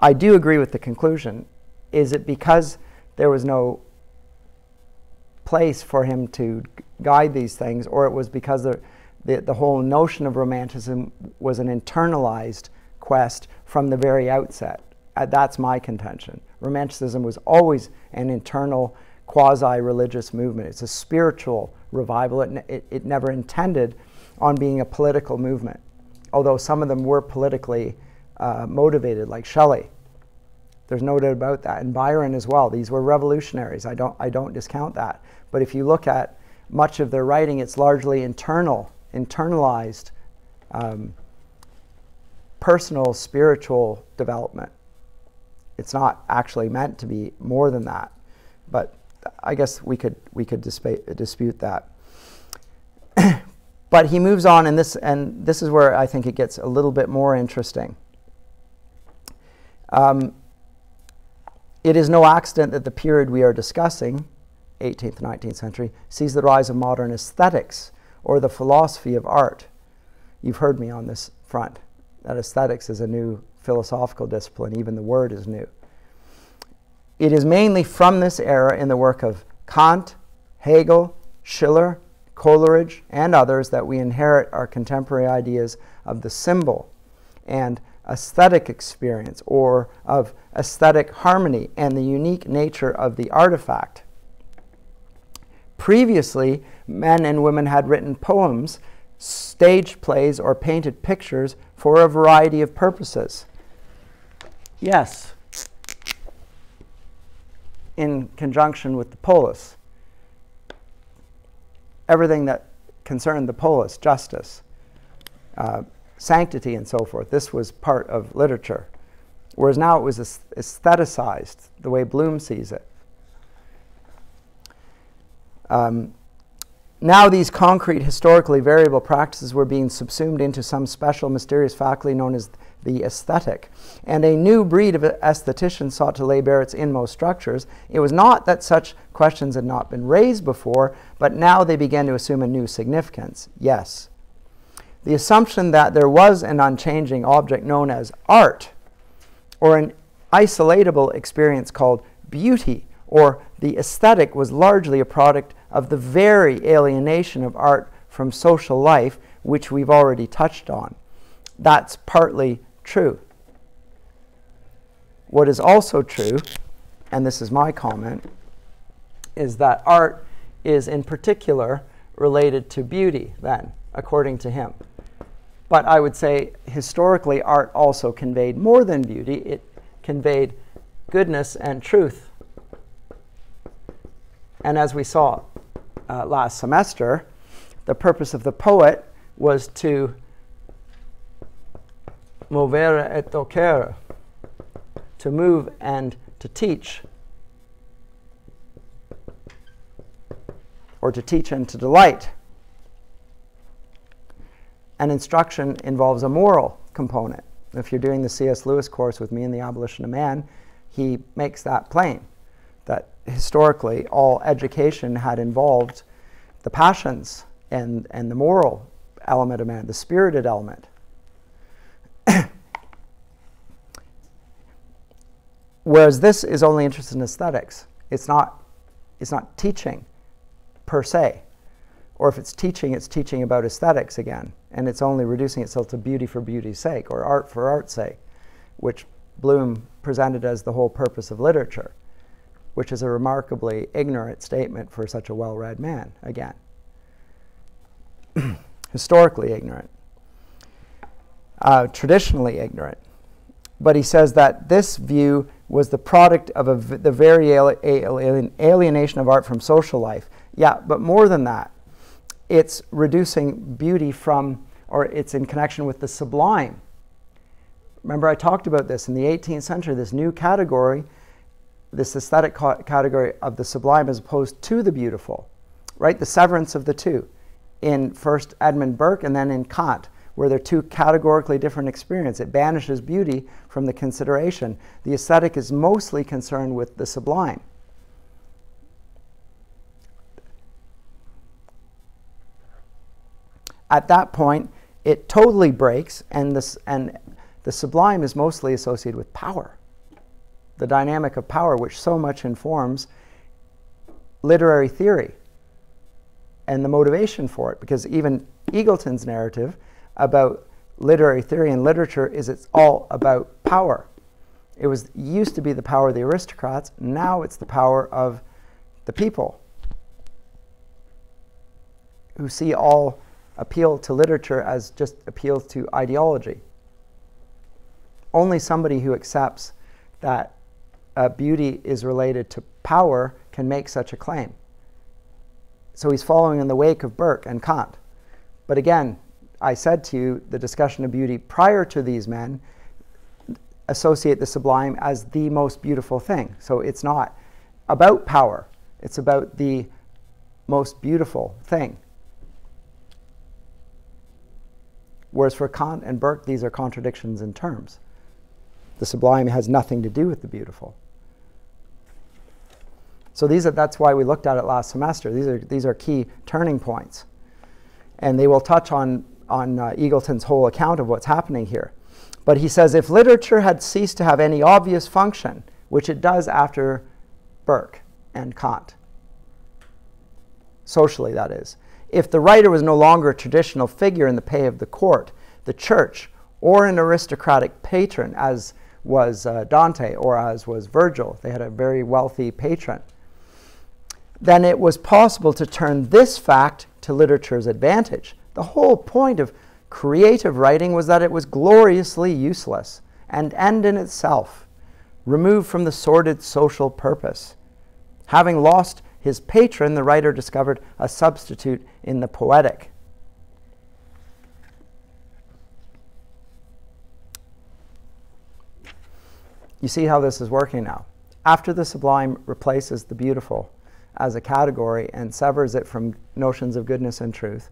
I do agree with the conclusion is it because there was no place for him to guide these things, or it was because the, the, the whole notion of romanticism was an internalized quest from the very outset? Uh, that's my contention. Romanticism was always an internal, quasi religious movement. It's a spiritual revival. It, it, it never intended on being a political movement, although some of them were politically uh, motivated, like Shelley. There's no doubt about that. And Byron as well. These were revolutionaries. I don't, I don't discount that. But if you look at much of their writing, it's largely internal, internalized, um, personal, spiritual development. It's not actually meant to be more than that. But I guess we could, we could dispute, dispute that. but he moves on, and this, and this is where I think it gets a little bit more interesting. Um, it is no accident that the period we are discussing, 18th, 19th century, sees the rise of modern aesthetics or the philosophy of art. You've heard me on this front, that aesthetics is a new philosophical discipline, even the word is new. It is mainly from this era in the work of Kant, Hegel, Schiller, Coleridge, and others that we inherit our contemporary ideas of the symbol and aesthetic experience or of aesthetic harmony and the unique nature of the artifact. Previously, men and women had written poems, stage plays, or painted pictures for a variety of purposes. Yes, in conjunction with the polis. Everything that concerned the polis, justice, uh, sanctity and so forth. This was part of literature. Whereas now it was aestheticized the way Bloom sees it. Um, now these concrete, historically variable practices were being subsumed into some special, mysterious faculty known as the aesthetic. And a new breed of aestheticians sought to lay bare its inmost structures. It was not that such questions had not been raised before, but now they began to assume a new significance. Yes, the assumption that there was an unchanging object known as art, or an isolatable experience called beauty, or the aesthetic was largely a product of the very alienation of art from social life, which we've already touched on. That's partly true. What is also true, and this is my comment, is that art is in particular related to beauty, then, according to him. But I would say historically, art also conveyed more than beauty, it conveyed goodness and truth. And as we saw uh, last semester, the purpose of the poet was to movere et docere, to move and to teach, or to teach and to delight and instruction involves a moral component. If you're doing the C.S. Lewis course with me in the Abolition of Man, he makes that plain that historically all education had involved the passions and, and the moral element of man, the spirited element. Whereas this is only interested in aesthetics. It's not, it's not teaching per se. Or if it's teaching, it's teaching about aesthetics again, and it's only reducing itself to beauty for beauty's sake or art for art's sake, which Bloom presented as the whole purpose of literature, which is a remarkably ignorant statement for such a well read man, again. Historically ignorant, uh, traditionally ignorant. But he says that this view was the product of the very alien alienation of art from social life. Yeah, but more than that it's reducing beauty from, or it's in connection with the sublime. Remember, I talked about this in the 18th century, this new category, this aesthetic category of the sublime as opposed to the beautiful, right? The severance of the two in first Edmund Burke and then in Kant, where they're two categorically different experiences. It banishes beauty from the consideration. The aesthetic is mostly concerned with the sublime. At that point, it totally breaks, and, this, and the sublime is mostly associated with power. the dynamic of power, which so much informs literary theory and the motivation for it. Because even Eagleton's narrative about literary theory and literature is it's all about power. It was used to be the power of the aristocrats, now it's the power of the people who see all appeal to literature as just appeals to ideology. Only somebody who accepts that uh, beauty is related to power can make such a claim. So he's following in the wake of Burke and Kant. But again, I said to you the discussion of beauty prior to these men associate the sublime as the most beautiful thing. So it's not about power, it's about the most beautiful thing. Whereas for Kant and Burke, these are contradictions in terms. The sublime has nothing to do with the beautiful. So these are, that's why we looked at it last semester. These are, these are key turning points. And they will touch on, on uh, Eagleton's whole account of what's happening here. But he says if literature had ceased to have any obvious function, which it does after Burke and Kant, socially that is, if the writer was no longer a traditional figure in the pay of the court, the church, or an aristocratic patron, as was uh, Dante or as was Virgil, they had a very wealthy patron, then it was possible to turn this fact to literature's advantage. The whole point of creative writing was that it was gloriously useless and end in itself, removed from the sordid social purpose. Having lost his patron, the writer discovered a substitute in the poetic. You see how this is working now. After the sublime replaces the beautiful as a category and severs it from notions of goodness and truth,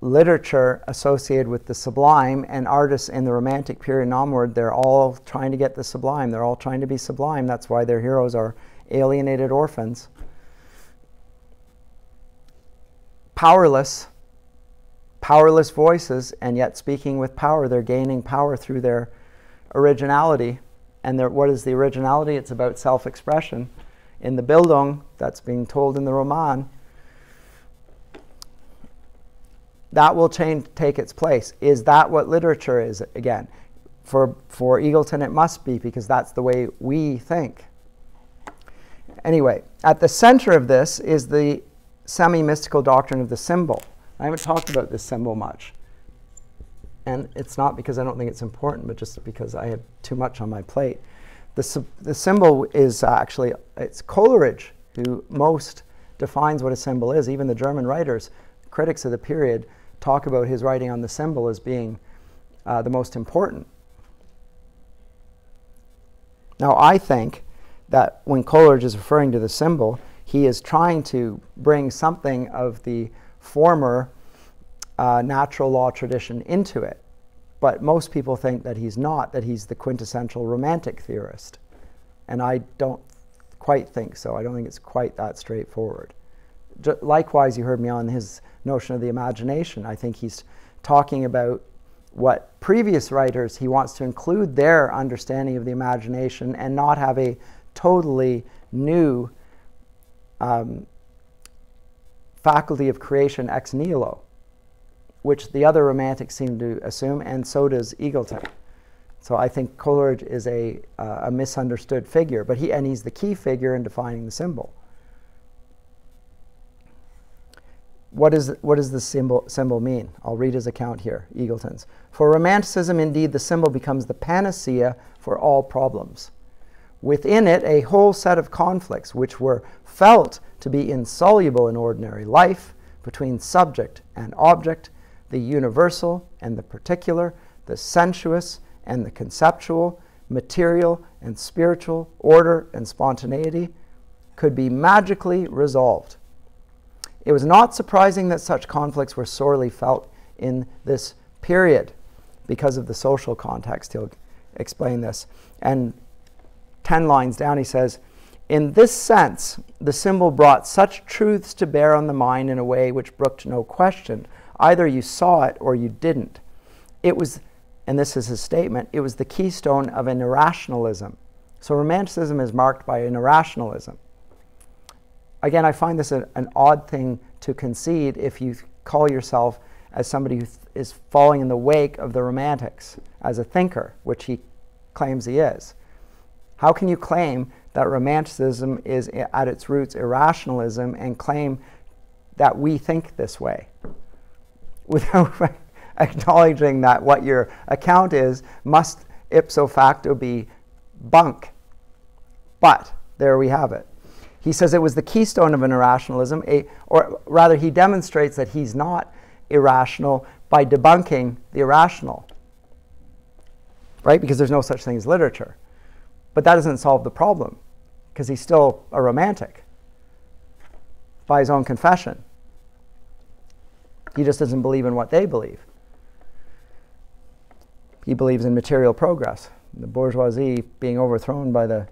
literature associated with the sublime and artists in the romantic period and onward, they're all trying to get the sublime. They're all trying to be sublime. That's why their heroes are alienated orphans. Powerless, powerless voices, and yet speaking with power. They're gaining power through their originality. And what is the originality? It's about self expression. In the Bildung, that's being told in the Roman, that will change, take its place. Is that what literature is? Again, for, for Eagleton, it must be because that's the way we think. Anyway, at the center of this is the semi mystical doctrine of the symbol. I haven't talked about this symbol much. And it's not because I don't think it's important, but just because I have too much on my plate. The, the symbol is actually, it's Coleridge who most defines what a symbol is. Even the German writers, critics of the period, talk about his writing on the symbol as being uh, the most important. Now, I think that when Coleridge is referring to the symbol, he is trying to bring something of the former uh, natural law tradition into it. But most people think that he's not, that he's the quintessential romantic theorist. And I don't quite think so. I don't think it's quite that straightforward. J- likewise, you heard me on his notion of the imagination. I think he's talking about what previous writers, he wants to include their understanding of the imagination and not have a totally new um, faculty of creation ex nihilo, which the other romantics seem to assume, and so does Eagleton. So I think Coleridge is a, uh, a misunderstood figure, but he and he's the key figure in defining the symbol. What, is, what does the symbol, symbol mean? I'll read his account here, Eagleton's. For Romanticism, indeed, the symbol becomes the panacea for all problems within it a whole set of conflicts which were felt to be insoluble in ordinary life between subject and object, the universal and the particular, the sensuous and the conceptual, material and spiritual, order and spontaneity, could be magically resolved. It was not surprising that such conflicts were sorely felt in this period because of the social context. He'll explain this. And 10 lines down, he says, In this sense, the symbol brought such truths to bear on the mind in a way which brooked no question. Either you saw it or you didn't. It was, and this is his statement, it was the keystone of an irrationalism, So Romanticism is marked by an irrationalism. Again, I find this a, an odd thing to concede if you call yourself as somebody who is falling in the wake of the Romantics as a thinker, which he claims he is. How can you claim that Romanticism is at its roots irrationalism and claim that we think this way without acknowledging that what your account is must ipso facto be bunk? But there we have it. He says it was the keystone of an irrationalism, a, or rather, he demonstrates that he's not irrational by debunking the irrational. Right? Because there's no such thing as literature. But that doesn't solve the problem, because he's still a romantic by his own confession. He just doesn't believe in what they believe. He believes in material progress, the bourgeoisie being overthrown by the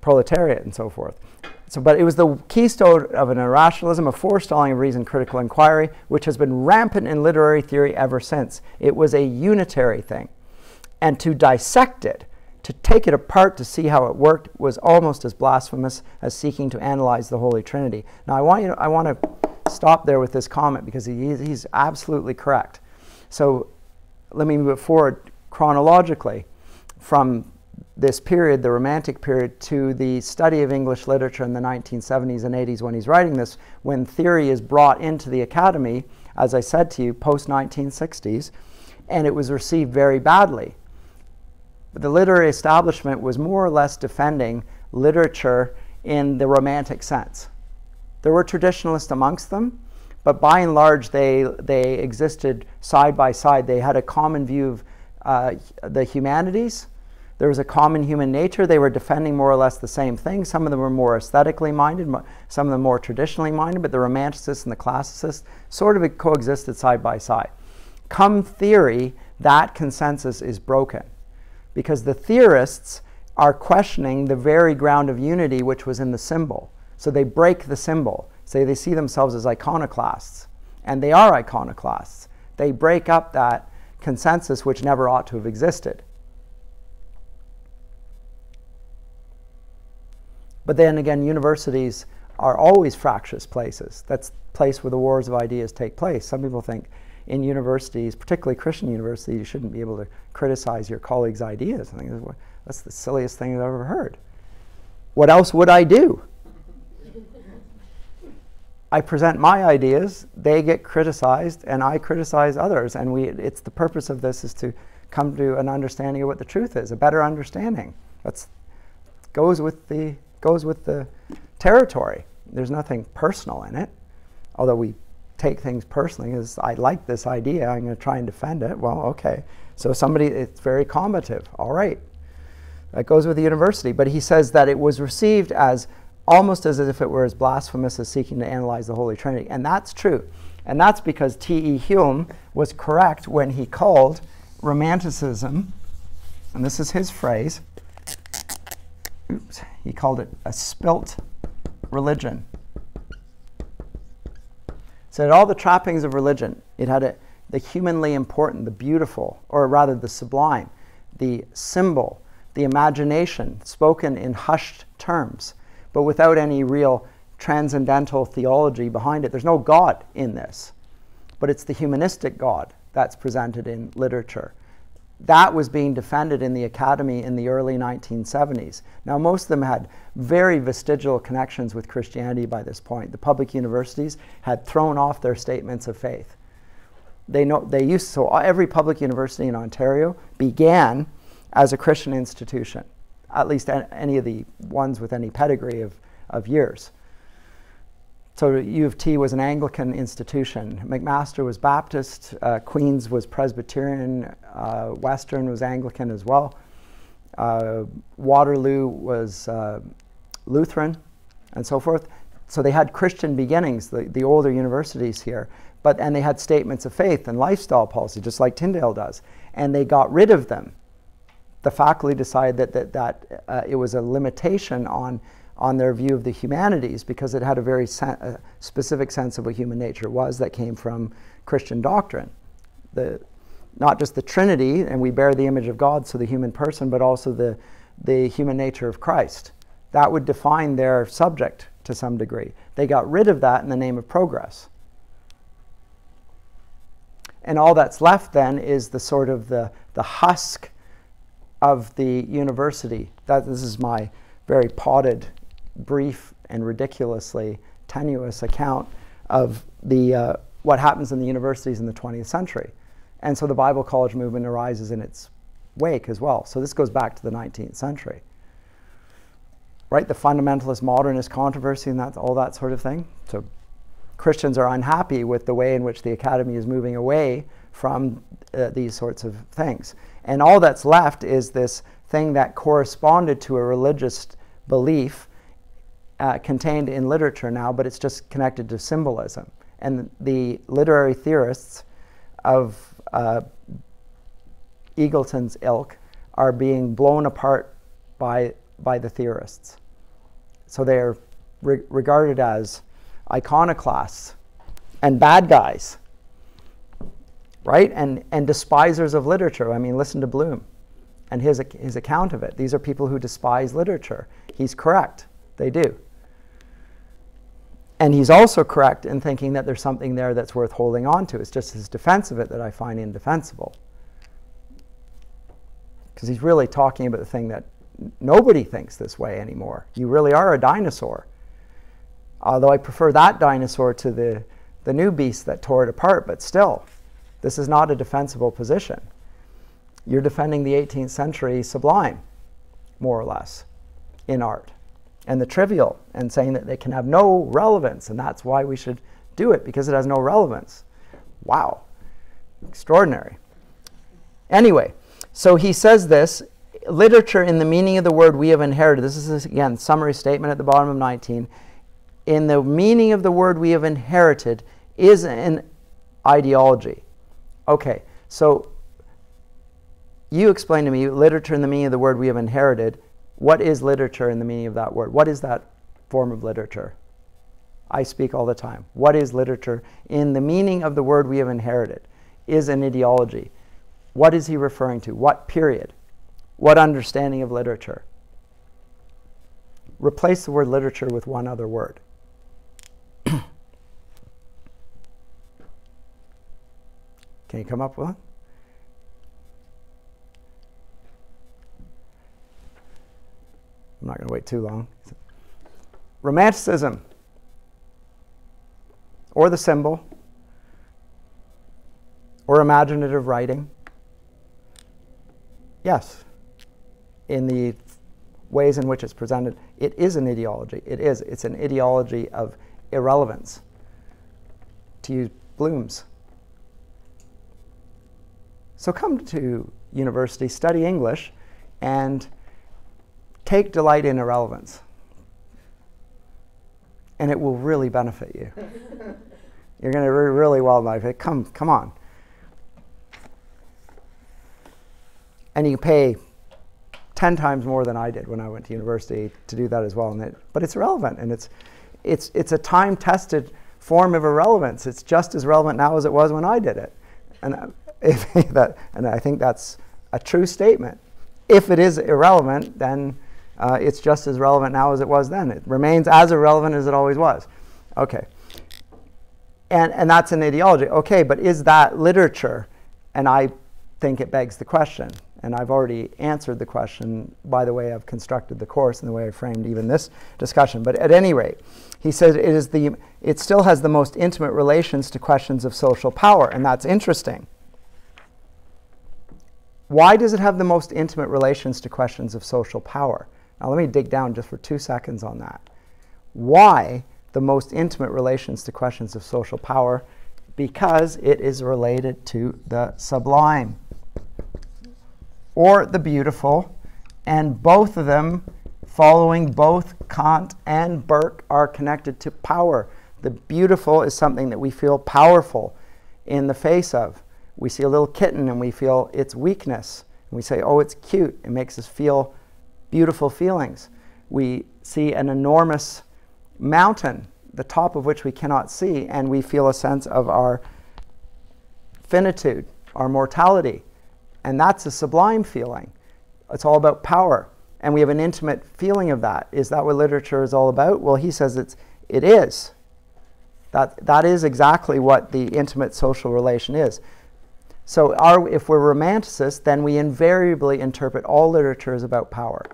proletariat and so forth. So, but it was the keystone of an irrationalism, a forestalling of reason critical inquiry, which has been rampant in literary theory ever since. It was a unitary thing. And to dissect it, to take it apart to see how it worked, was almost as blasphemous as seeking to analyze the Holy Trinity. Now, I want, you to, I want to stop there with this comment because he, he's absolutely correct. So, let me move forward chronologically from this period, the Romantic period, to the study of English literature in the 1970s and 80s when he's writing this, when theory is brought into the academy, as I said to you, post 1960s, and it was received very badly. The literary establishment was more or less defending literature in the Romantic sense. There were traditionalists amongst them, but by and large, they, they existed side by side. They had a common view of uh, the humanities there was a common human nature. They were defending more or less the same thing. Some of them were more aesthetically minded, some of them more traditionally minded, but the Romanticists and the Classicists sort of coexisted side by side. Come theory, that consensus is broken because the theorists are questioning the very ground of unity which was in the symbol. So they break the symbol, say they see themselves as iconoclasts, and they are iconoclasts. They break up that consensus which never ought to have existed. But then again, universities are always fractious places. That's place where the wars of ideas take place. Some people think in universities, particularly Christian universities, you shouldn't be able to criticize your colleagues' ideas. I think that's the silliest thing I've ever heard. What else would I do? I present my ideas, they get criticized, and I criticize others. And we, it's the purpose of this is to come to an understanding of what the truth is, a better understanding. That goes with the goes with the territory. There's nothing personal in it, although we take things personally. As I like this idea, I'm going to try and defend it. Well, okay. So somebody, it's very combative. All right. That goes with the university. But he says that it was received as almost as if it were as blasphemous as seeking to analyze the Holy Trinity. And that's true. And that's because T.E. Hulme was correct when he called Romanticism, and this is his phrase, oops, he called it a spilt religion. So it had all the trappings of religion. It had a, the humanly important, the beautiful, or rather the sublime, the symbol, the imagination, spoken in hushed terms, but without any real transcendental theology behind it. There's no God in this, but it's the humanistic God that's presented in literature that was being defended in the academy in the early 1970s. Now, most of them had very vestigial connections with Christianity by this point. The public universities had thrown off their statements of faith. They, know, they used so every public university in Ontario began as a Christian institution, at least any of the ones with any pedigree of, of years. So U of T was an Anglican institution. McMaster was Baptist. Uh, Queens was Presbyterian. Uh, Western was Anglican as well. Uh, Waterloo was uh, Lutheran, and so forth. So they had Christian beginnings, the, the older universities here, but and they had statements of faith and lifestyle policy, just like Tyndale does. And they got rid of them. The faculty decided that that, that uh, it was a limitation on on their view of the humanities because it had a very sen- a specific sense of what human nature was that came from Christian doctrine. The, not just the Trinity, and we bear the image of God, so the human person, but also the, the human nature of Christ. That would define their subject to some degree. They got rid of that in the name of progress. And all that's left then is the sort of the, the husk of the university. That this is my very potted, brief, and ridiculously tenuous account of the uh, what happens in the universities in the 20th century. And so the Bible college movement arises in its wake as well. So this goes back to the 19th century. Right? The fundamentalist modernist controversy and that, all that sort of thing. So Christians are unhappy with the way in which the academy is moving away from uh, these sorts of things. And all that's left is this thing that corresponded to a religious belief uh, contained in literature now, but it's just connected to symbolism. And the literary theorists of uh, Eagleton's ilk are being blown apart by, by the theorists. So they're re- regarded as iconoclasts and bad guys, right? And, and despisers of literature. I mean, listen to Bloom and his, his account of it. These are people who despise literature. He's correct, they do. And he's also correct in thinking that there's something there that's worth holding on to. It's just his defense of it that I find indefensible. Because he's really talking about the thing that nobody thinks this way anymore. You really are a dinosaur. Although I prefer that dinosaur to the, the new beast that tore it apart, but still, this is not a defensible position. You're defending the 18th century sublime, more or less, in art, and the trivial, and saying that they can have no relevance, and that's why we should do it, because it has no relevance. Wow, extraordinary. Anyway, so he says this literature in the meaning of the word we have inherited. This is, again, summary statement at the bottom of 19 in the meaning of the word we have inherited is an ideology. Okay, so you explain to me literature in the meaning of the word we have inherited. What is literature in the meaning of that word? What is that form of literature? I speak all the time. What is literature in the meaning of the word we have inherited? Is an ideology. What is he referring to? What period? What understanding of literature? Replace the word literature with one other word. Can you come up with one? I'm not going to wait too long. Romanticism, or the symbol, or imaginative writing. Yes, in the ways in which it's presented, it is an ideology. It is. It's an ideology of irrelevance, to use Bloom's so come to university, study English, and take delight in irrelevance. And it will really benefit you. You're going to do really well in life. Come, come on. And you pay 10 times more than I did when I went to university to do that as well. And it, but it's relevant, and it's, it's, it's a time tested form of irrelevance. It's just as relevant now as it was when I did it. And uh, if that, and I think that's a true statement. If it is irrelevant, then uh, it's just as relevant now as it was then. It remains as irrelevant as it always was. Okay. And, and that's an ideology. Okay, but is that literature? And I think it begs the question. And I've already answered the question by the way I've constructed the course and the way I framed even this discussion. But at any rate, he says it, is the, it still has the most intimate relations to questions of social power. And that's interesting. Why does it have the most intimate relations to questions of social power? Now, let me dig down just for two seconds on that. Why the most intimate relations to questions of social power? Because it is related to the sublime or the beautiful, and both of them, following both Kant and Burke, are connected to power. The beautiful is something that we feel powerful in the face of. We see a little kitten and we feel its weakness. And we say, oh, it's cute. It makes us feel beautiful feelings. We see an enormous mountain, the top of which we cannot see, and we feel a sense of our finitude, our mortality. And that's a sublime feeling. It's all about power. and we have an intimate feeling of that. Is that what literature is all about? Well, he says it's, it is. That, that is exactly what the intimate social relation is. So, our, if we're romanticists, then we invariably interpret all literature as about power.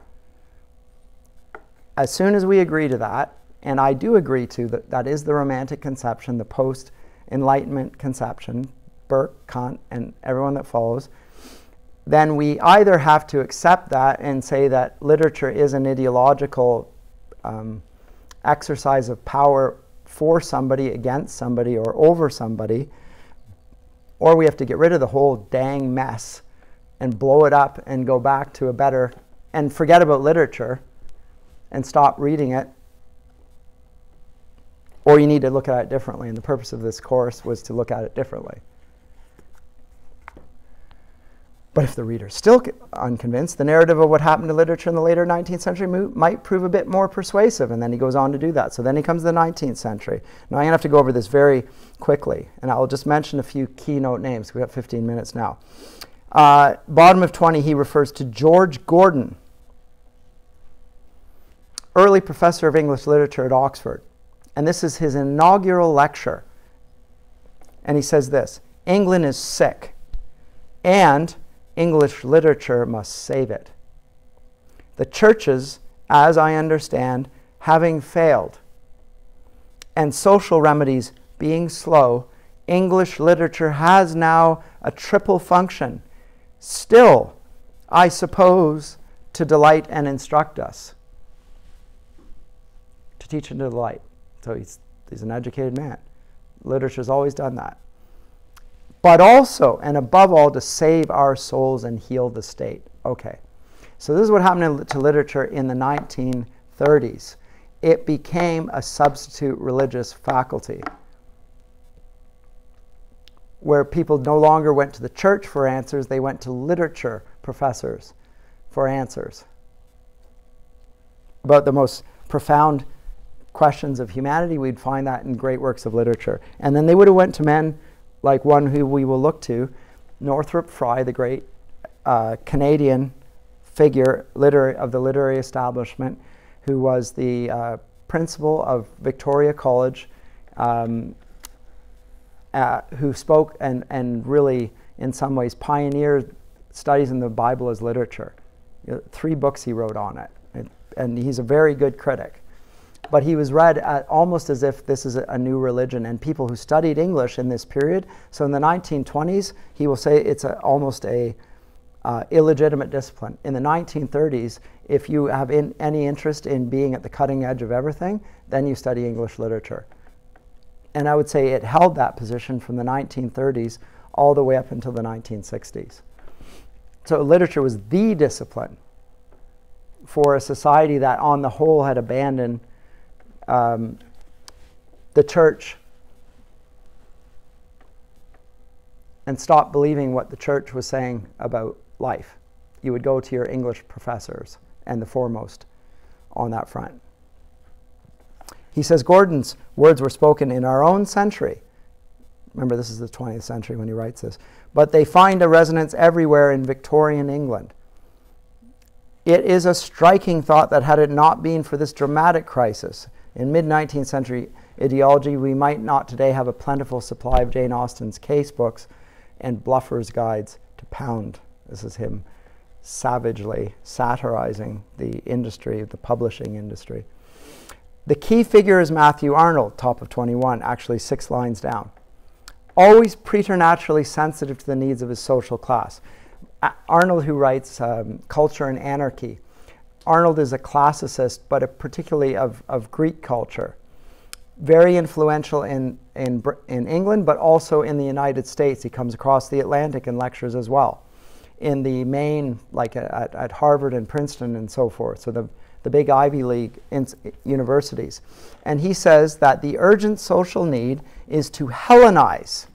As soon as we agree to that, and I do agree to that, that is the romantic conception, the post Enlightenment conception, Burke, Kant, and everyone that follows, then we either have to accept that and say that literature is an ideological um, exercise of power for somebody, against somebody, or over somebody, or we have to get rid of the whole dang mess and blow it up and go back to a better and forget about literature and stop reading it. Or you need to look at it differently, and the purpose of this course was to look at it differently. But if the reader's still unconvinced, the narrative of what happened to literature in the later 19th century might prove a bit more persuasive, and then he goes on to do that. So then he comes to the 19th century. Now I'm going to have to go over this very quickly, and I'll just mention a few keynote names. We've got 15 minutes now. Uh, bottom of 20, he refers to George Gordon, early professor of English literature at Oxford. And this is his inaugural lecture. And he says this England is sick, and English literature must save it. The churches, as I understand, having failed, and social remedies being slow, English literature has now a triple function. Still, I suppose, to delight and instruct us. Teach and to delight. So he's, he's an educated man. Literature's always done that but also and above all to save our souls and heal the state. Okay, so this is what happened to literature in the 1930s. It became a substitute religious faculty where people no longer went to the church for answers, they went to literature professors for answers about the most profound questions of humanity. We'd find that in great works of literature. And then they would have went to men like one who we will look to, Northrop Frye, the great uh, Canadian figure of the literary establishment, who was the uh, principal of Victoria College, um, uh, who spoke and, and really, in some ways, pioneered studies in the Bible as literature. You know, three books he wrote on it, and, and he's a very good critic but he was read almost as if this is a, a, new religion. And people who studied English in this period, so in the 1920s, he will say it's a, almost a uh, illegitimate discipline. In the 1930s, if you have in, any interest in being at the cutting edge of everything, then you study English literature. And I would say it held that position from the 1930s all the way up until the 1960s. So literature was the discipline for a society that, on the whole, had abandoned um, the church and stop believing what the church was saying about life. You would go to your English professors and the foremost on that front. He says Gordon's words were spoken in our own century. Remember, this is the 20th century when he writes this. But they find a resonance everywhere in Victorian England. It is a striking thought that had it not been for this dramatic crisis, in mid 19th century ideology, we might not today have a plentiful supply of Jane Austen's case books and Bluffer's guides to Pound. This is him savagely satirizing the industry, the publishing industry. The key figure is Matthew Arnold, top of 21, actually six lines down. Always preternaturally sensitive to the needs of his social class. Arnold, who writes um, Culture and Anarchy, Arnold is a classicist, but particularly of, of Greek culture. Very influential in, in, in England, but also in the United States. He comes across the Atlantic and lectures as well. In the main, like at, at Harvard and Princeton and so forth, so the, the big Ivy League universities. And he says that the urgent social need is to Hellenize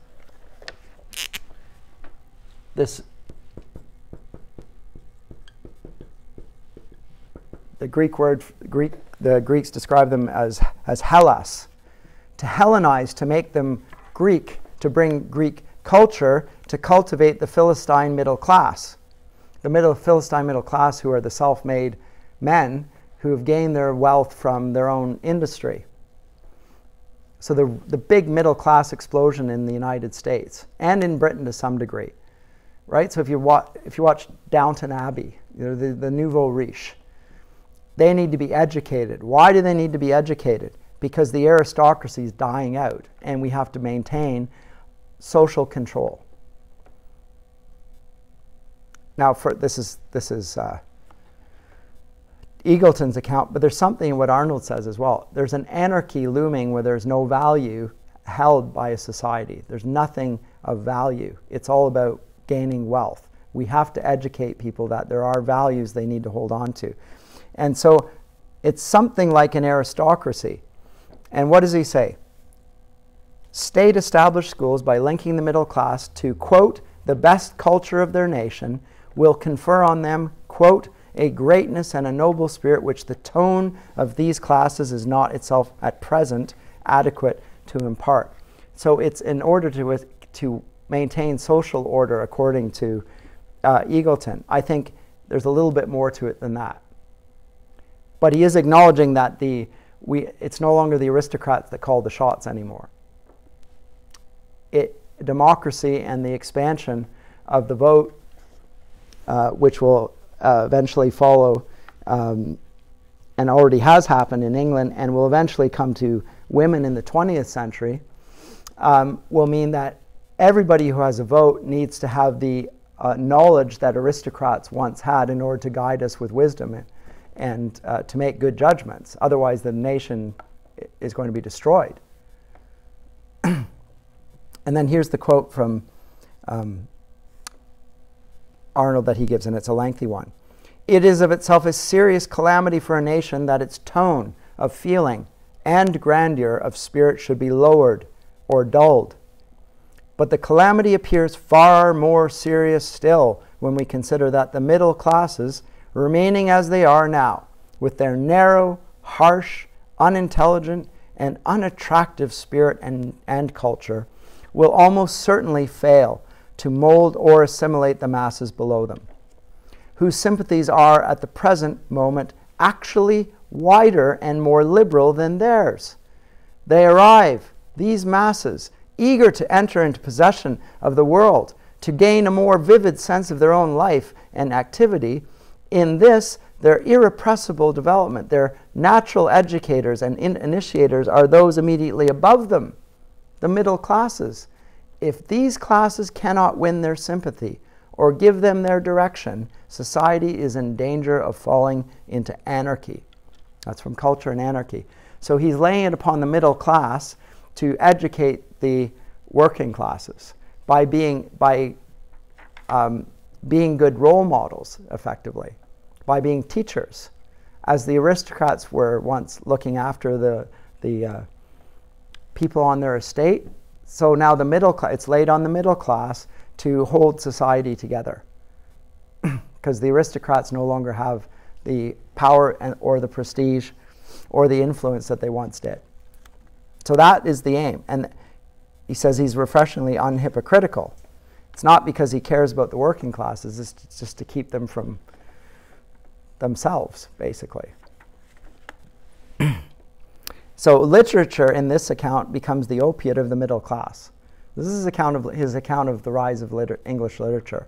this the Greek word, Greek, the Greeks describe them as, as Hellas, to Hellenize, to make them Greek, to bring Greek culture, to cultivate the Philistine middle class. The middle Philistine middle class, who are the self made men who have gained their wealth from their own industry. So the, the big middle class explosion in the United States and in Britain to some degree, right? So if you, wa- if you watch Downton Abbey, you know, the, the nouveau riche, they need to be educated. Why do they need to be educated? Because the aristocracy is dying out and we have to maintain social control. Now, for, this is, this is uh, Eagleton's account, but there's something in what Arnold says as well. There's an anarchy looming where there's no value held by a society. There's nothing of value. It's all about gaining wealth. We have to educate people that there are values they need to hold on to. And so it's something like an aristocracy. And what does he say? State established schools by linking the middle class to, quote, the best culture of their nation will confer on them, quote, a greatness and a noble spirit which the tone of these classes is not itself at present adequate to impart. So it's in order to, to maintain social order according to uh, Eagleton. I think there's a little bit more to it than that. But he is acknowledging that the, we, it's no longer the aristocrats that call the shots anymore. It, democracy and the expansion of the vote uh, which will uh, eventually follow um, and already has happened in England and will eventually come to women in the 20th century, um, will mean that everybody who has a vote needs to have the uh, knowledge that aristocrats once had in order to guide us with wisdom and, uh, to make good judgments. Otherwise, the nation is going to be destroyed. and then here's the quote from um, Arnold that he gives, and it's a lengthy one. It is of itself a serious calamity for a nation that its tone of feeling and grandeur of spirit should be lowered or dulled. But the calamity appears far more serious still when we consider that the middle classes, remaining as they are now, with their narrow, harsh, unintelligent, and unattractive spirit and, and culture, will almost certainly fail to mold or assimilate the masses below them, whose sympathies are at the present moment actually wider and more liberal than theirs. They arrive, these masses, eager to enter into possession of the world, to gain a more vivid sense of their own life and activity. In this, their irrepressible development, their natural educators and in initiators are those immediately above them, the middle classes if these classes cannot win their sympathy or give them their direction, society is in danger of falling into anarchy. That's from Culture and Anarchy. So he's laying it upon the middle class to educate the working classes by being, by, um, being good role models, effectively, by being teachers. As the aristocrats were once looking after the, the uh, people on their estate, so now the middle class, it's laid on the middle class to hold society together. Because the aristocrats no longer have the power and, or the prestige or the influence that they once did. So that is the aim. And he says he's refreshingly unhypocritical. It's not because he cares about the working classes, it's just to keep them from themselves, basically. So literature in this account becomes the opiate of the middle class. This is account of, his account of the rise of liter English literature.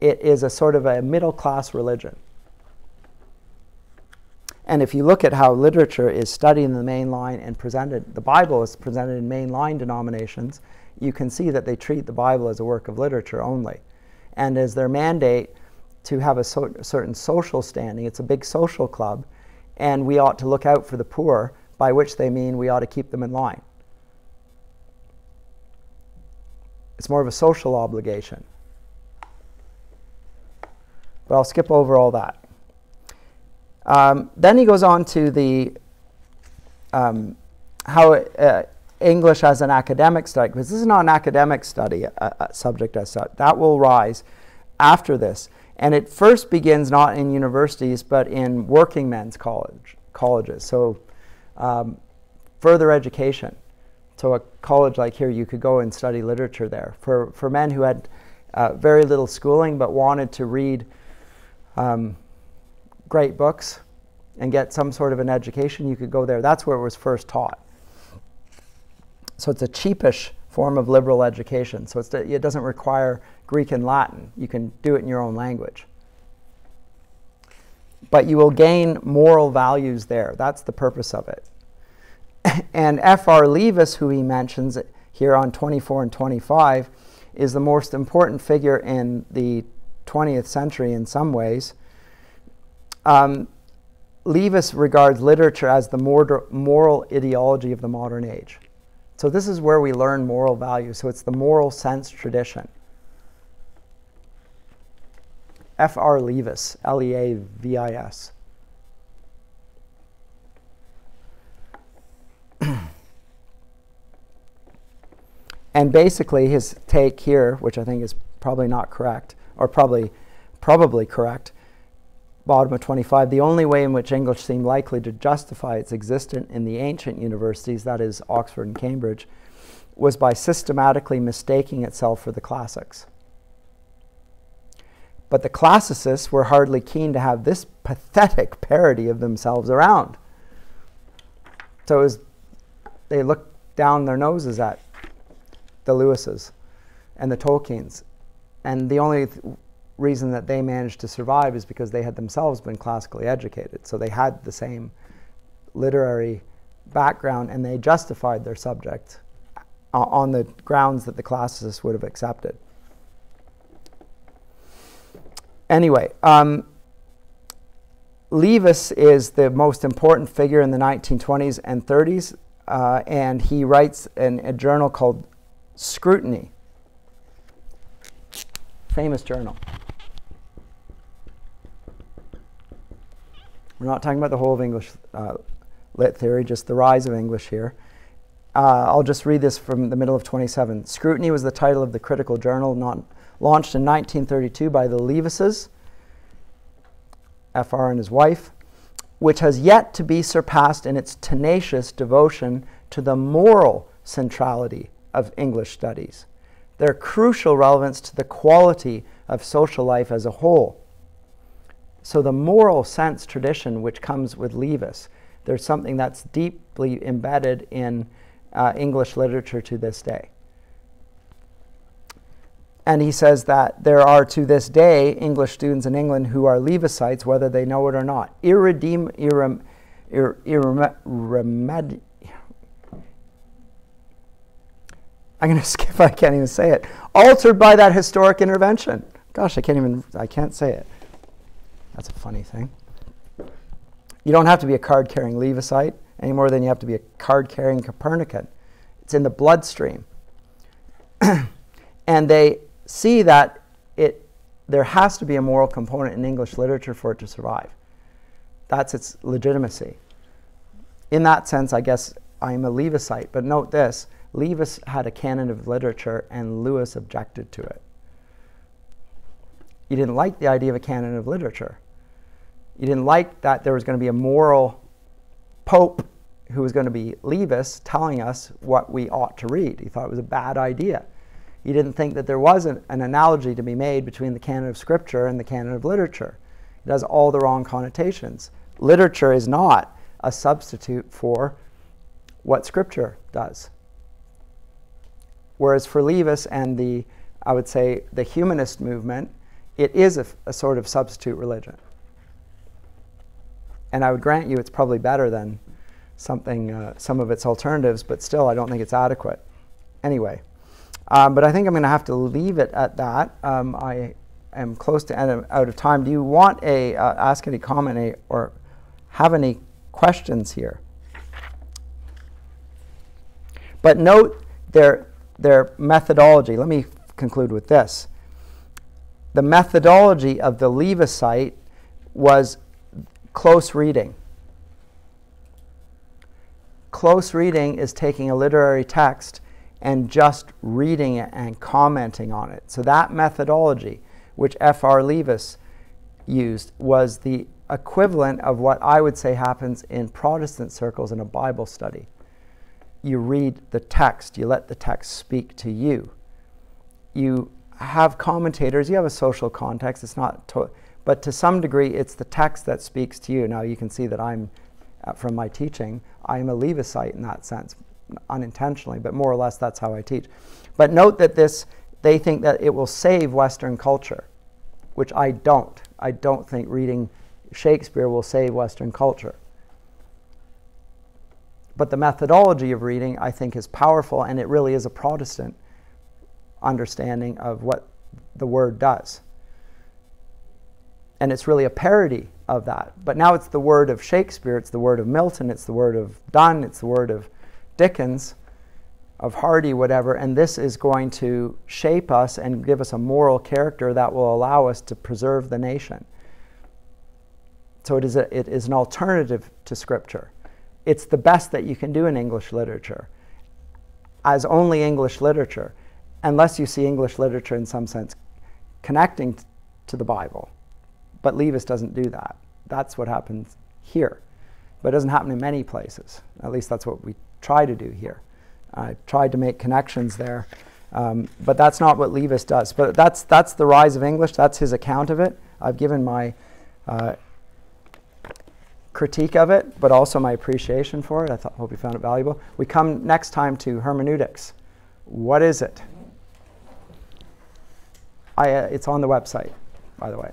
It is a sort of a middle class religion. And if you look at how literature is studied in the main line and presented, the Bible is presented in mainline denominations, you can see that they treat the Bible as a work of literature only. And as their mandate to have a so certain social standing, it's a big social club, and we ought to look out for the poor by which they mean we ought to keep them in line. It's more of a social obligation. But I'll skip over all that. Um, then he goes on to the um, how uh, English as an academic study, because this is not an academic study uh, uh, subject as such. That will rise after this. And it first begins not in universities, but in working men's college, colleges. So um, further education. So a college like here, you could go and study literature there. For, for men who had uh, very little schooling but wanted to read um, great books, and get some sort of an education, you could go there. That's where it was first taught. So it's a cheapish form of liberal education. So it doesn't require Greek and Latin. You can do it in your own language. But you will gain moral values there. That's the purpose of it. and F.R. Leavis, who he mentions here on 24 and 25, is the most important figure in the 20th century in some ways. Um, Leavis regards literature as the moral ideology of the modern age. So, this is where we learn moral values. So, it's the moral sense tradition. F.R. Leavis, L E A V I S. and basically, his take here, which I think is probably not correct, or probably, probably correct, bottom of 25, the only way in which English seemed likely to justify its existence in the ancient universities, that is, Oxford and Cambridge, was by systematically mistaking itself for the classics. But the classicists were hardly keen to have this pathetic parody of themselves around. So was, they looked down their noses at the Lewises and the Tolkiens. And the only th- reason that they managed to survive is because they had themselves been classically educated. So they had the same literary background and they justified their subject uh, on the grounds that the classicists would have accepted. Anyway, um, Leavis is the most important figure in the 1920s and 30s, uh, and he writes a journal called Scrutiny. Famous journal. We're not talking about the whole of English uh, lit theory, just the rise of English here. Uh, I'll just read this from the middle of 27. Scrutiny was the title of the critical journal not launched in 1932 by the Leavises, FR and his wife, which has yet to be surpassed in its tenacious devotion to the moral centrality of English studies, their crucial relevance to the quality of social life as a whole so the moral sense tradition which comes with Leavis, there's something that's deeply embedded in uh, English literature to this day. And he says that there are to this day English students in England who are Leavisites, whether they know it or not. Irredeem, irrem, ir, I'm going to skip, I can't even say it. Altered by that historic intervention. Gosh, I can't even, I can't say it. That's a funny thing. You don't have to be a card carrying Leavisite any more than you have to be a card carrying Copernican. It's in the bloodstream. and they see that it, there has to be a moral component in English literature for it to survive. That's its legitimacy. In that sense, I guess I'm a Leavisite. But note this Leavis had a canon of literature, and Lewis objected to it. He didn't like the idea of a canon of literature. He didn't like that there was going to be a moral pope who was going to be Leavis telling us what we ought to read. He thought it was a bad idea. He didn't think that there was an, an analogy to be made between the canon of scripture and the canon of literature. It has all the wrong connotations. Literature is not a substitute for what scripture does. Whereas for Leavis and the, I would say, the humanist movement, it is a, a sort of substitute religion. And I would grant you it's probably better than something, uh, some of its alternatives, but still I don't think it's adequate. Anyway, um, but I think I'm going to have to leave it at that. Um, I am close to end, out of time. Do you want a uh, ask any comment a, or have any questions here? But note their their methodology. Let me conclude with this the methodology of the Leavisite was close reading. Close reading is taking a literary text and just reading it and commenting on it. So that methodology, which F.R. Leavis used, was the equivalent of what I would say happens in Protestant circles in a Bible study. You read the text, you let the text speak to you. You have commentators, you have a social context. It's not to- but to some degree, it's the text that speaks to you. Now, you can see that I'm, uh, from my teaching, I'm a Leavisite in that sense, unintentionally, but more or less that's how I teach. But note that this, they think that it will save Western culture, which I don't. I don't think reading Shakespeare will save Western culture. But the methodology of reading, I think, is powerful, and it really is a Protestant understanding of what the word does. And it's really a parody of that. But now it's the word of Shakespeare, it's the word of Milton, it's the word of Donne, it's the word of Dickens, of Hardy, whatever, and this is going to shape us and give us a moral character that will allow us to preserve the nation. So it is, a, it is an alternative to Scripture. It's the best that you can do in English literature, as only English literature, unless you see English literature in some sense connecting to the Bible. But Leavis doesn't do that. That's what happens here. But it doesn't happen in many places. At least that's what we try to do here. I tried to make connections there. Um, but that's not what Leavis does. But that's, that's the rise of English. That's his account of it. I've given my uh, critique of it, but also my appreciation for it. I thought, hope you found it valuable. We come next time to hermeneutics. What is it? I, uh, it's on the website, by the way.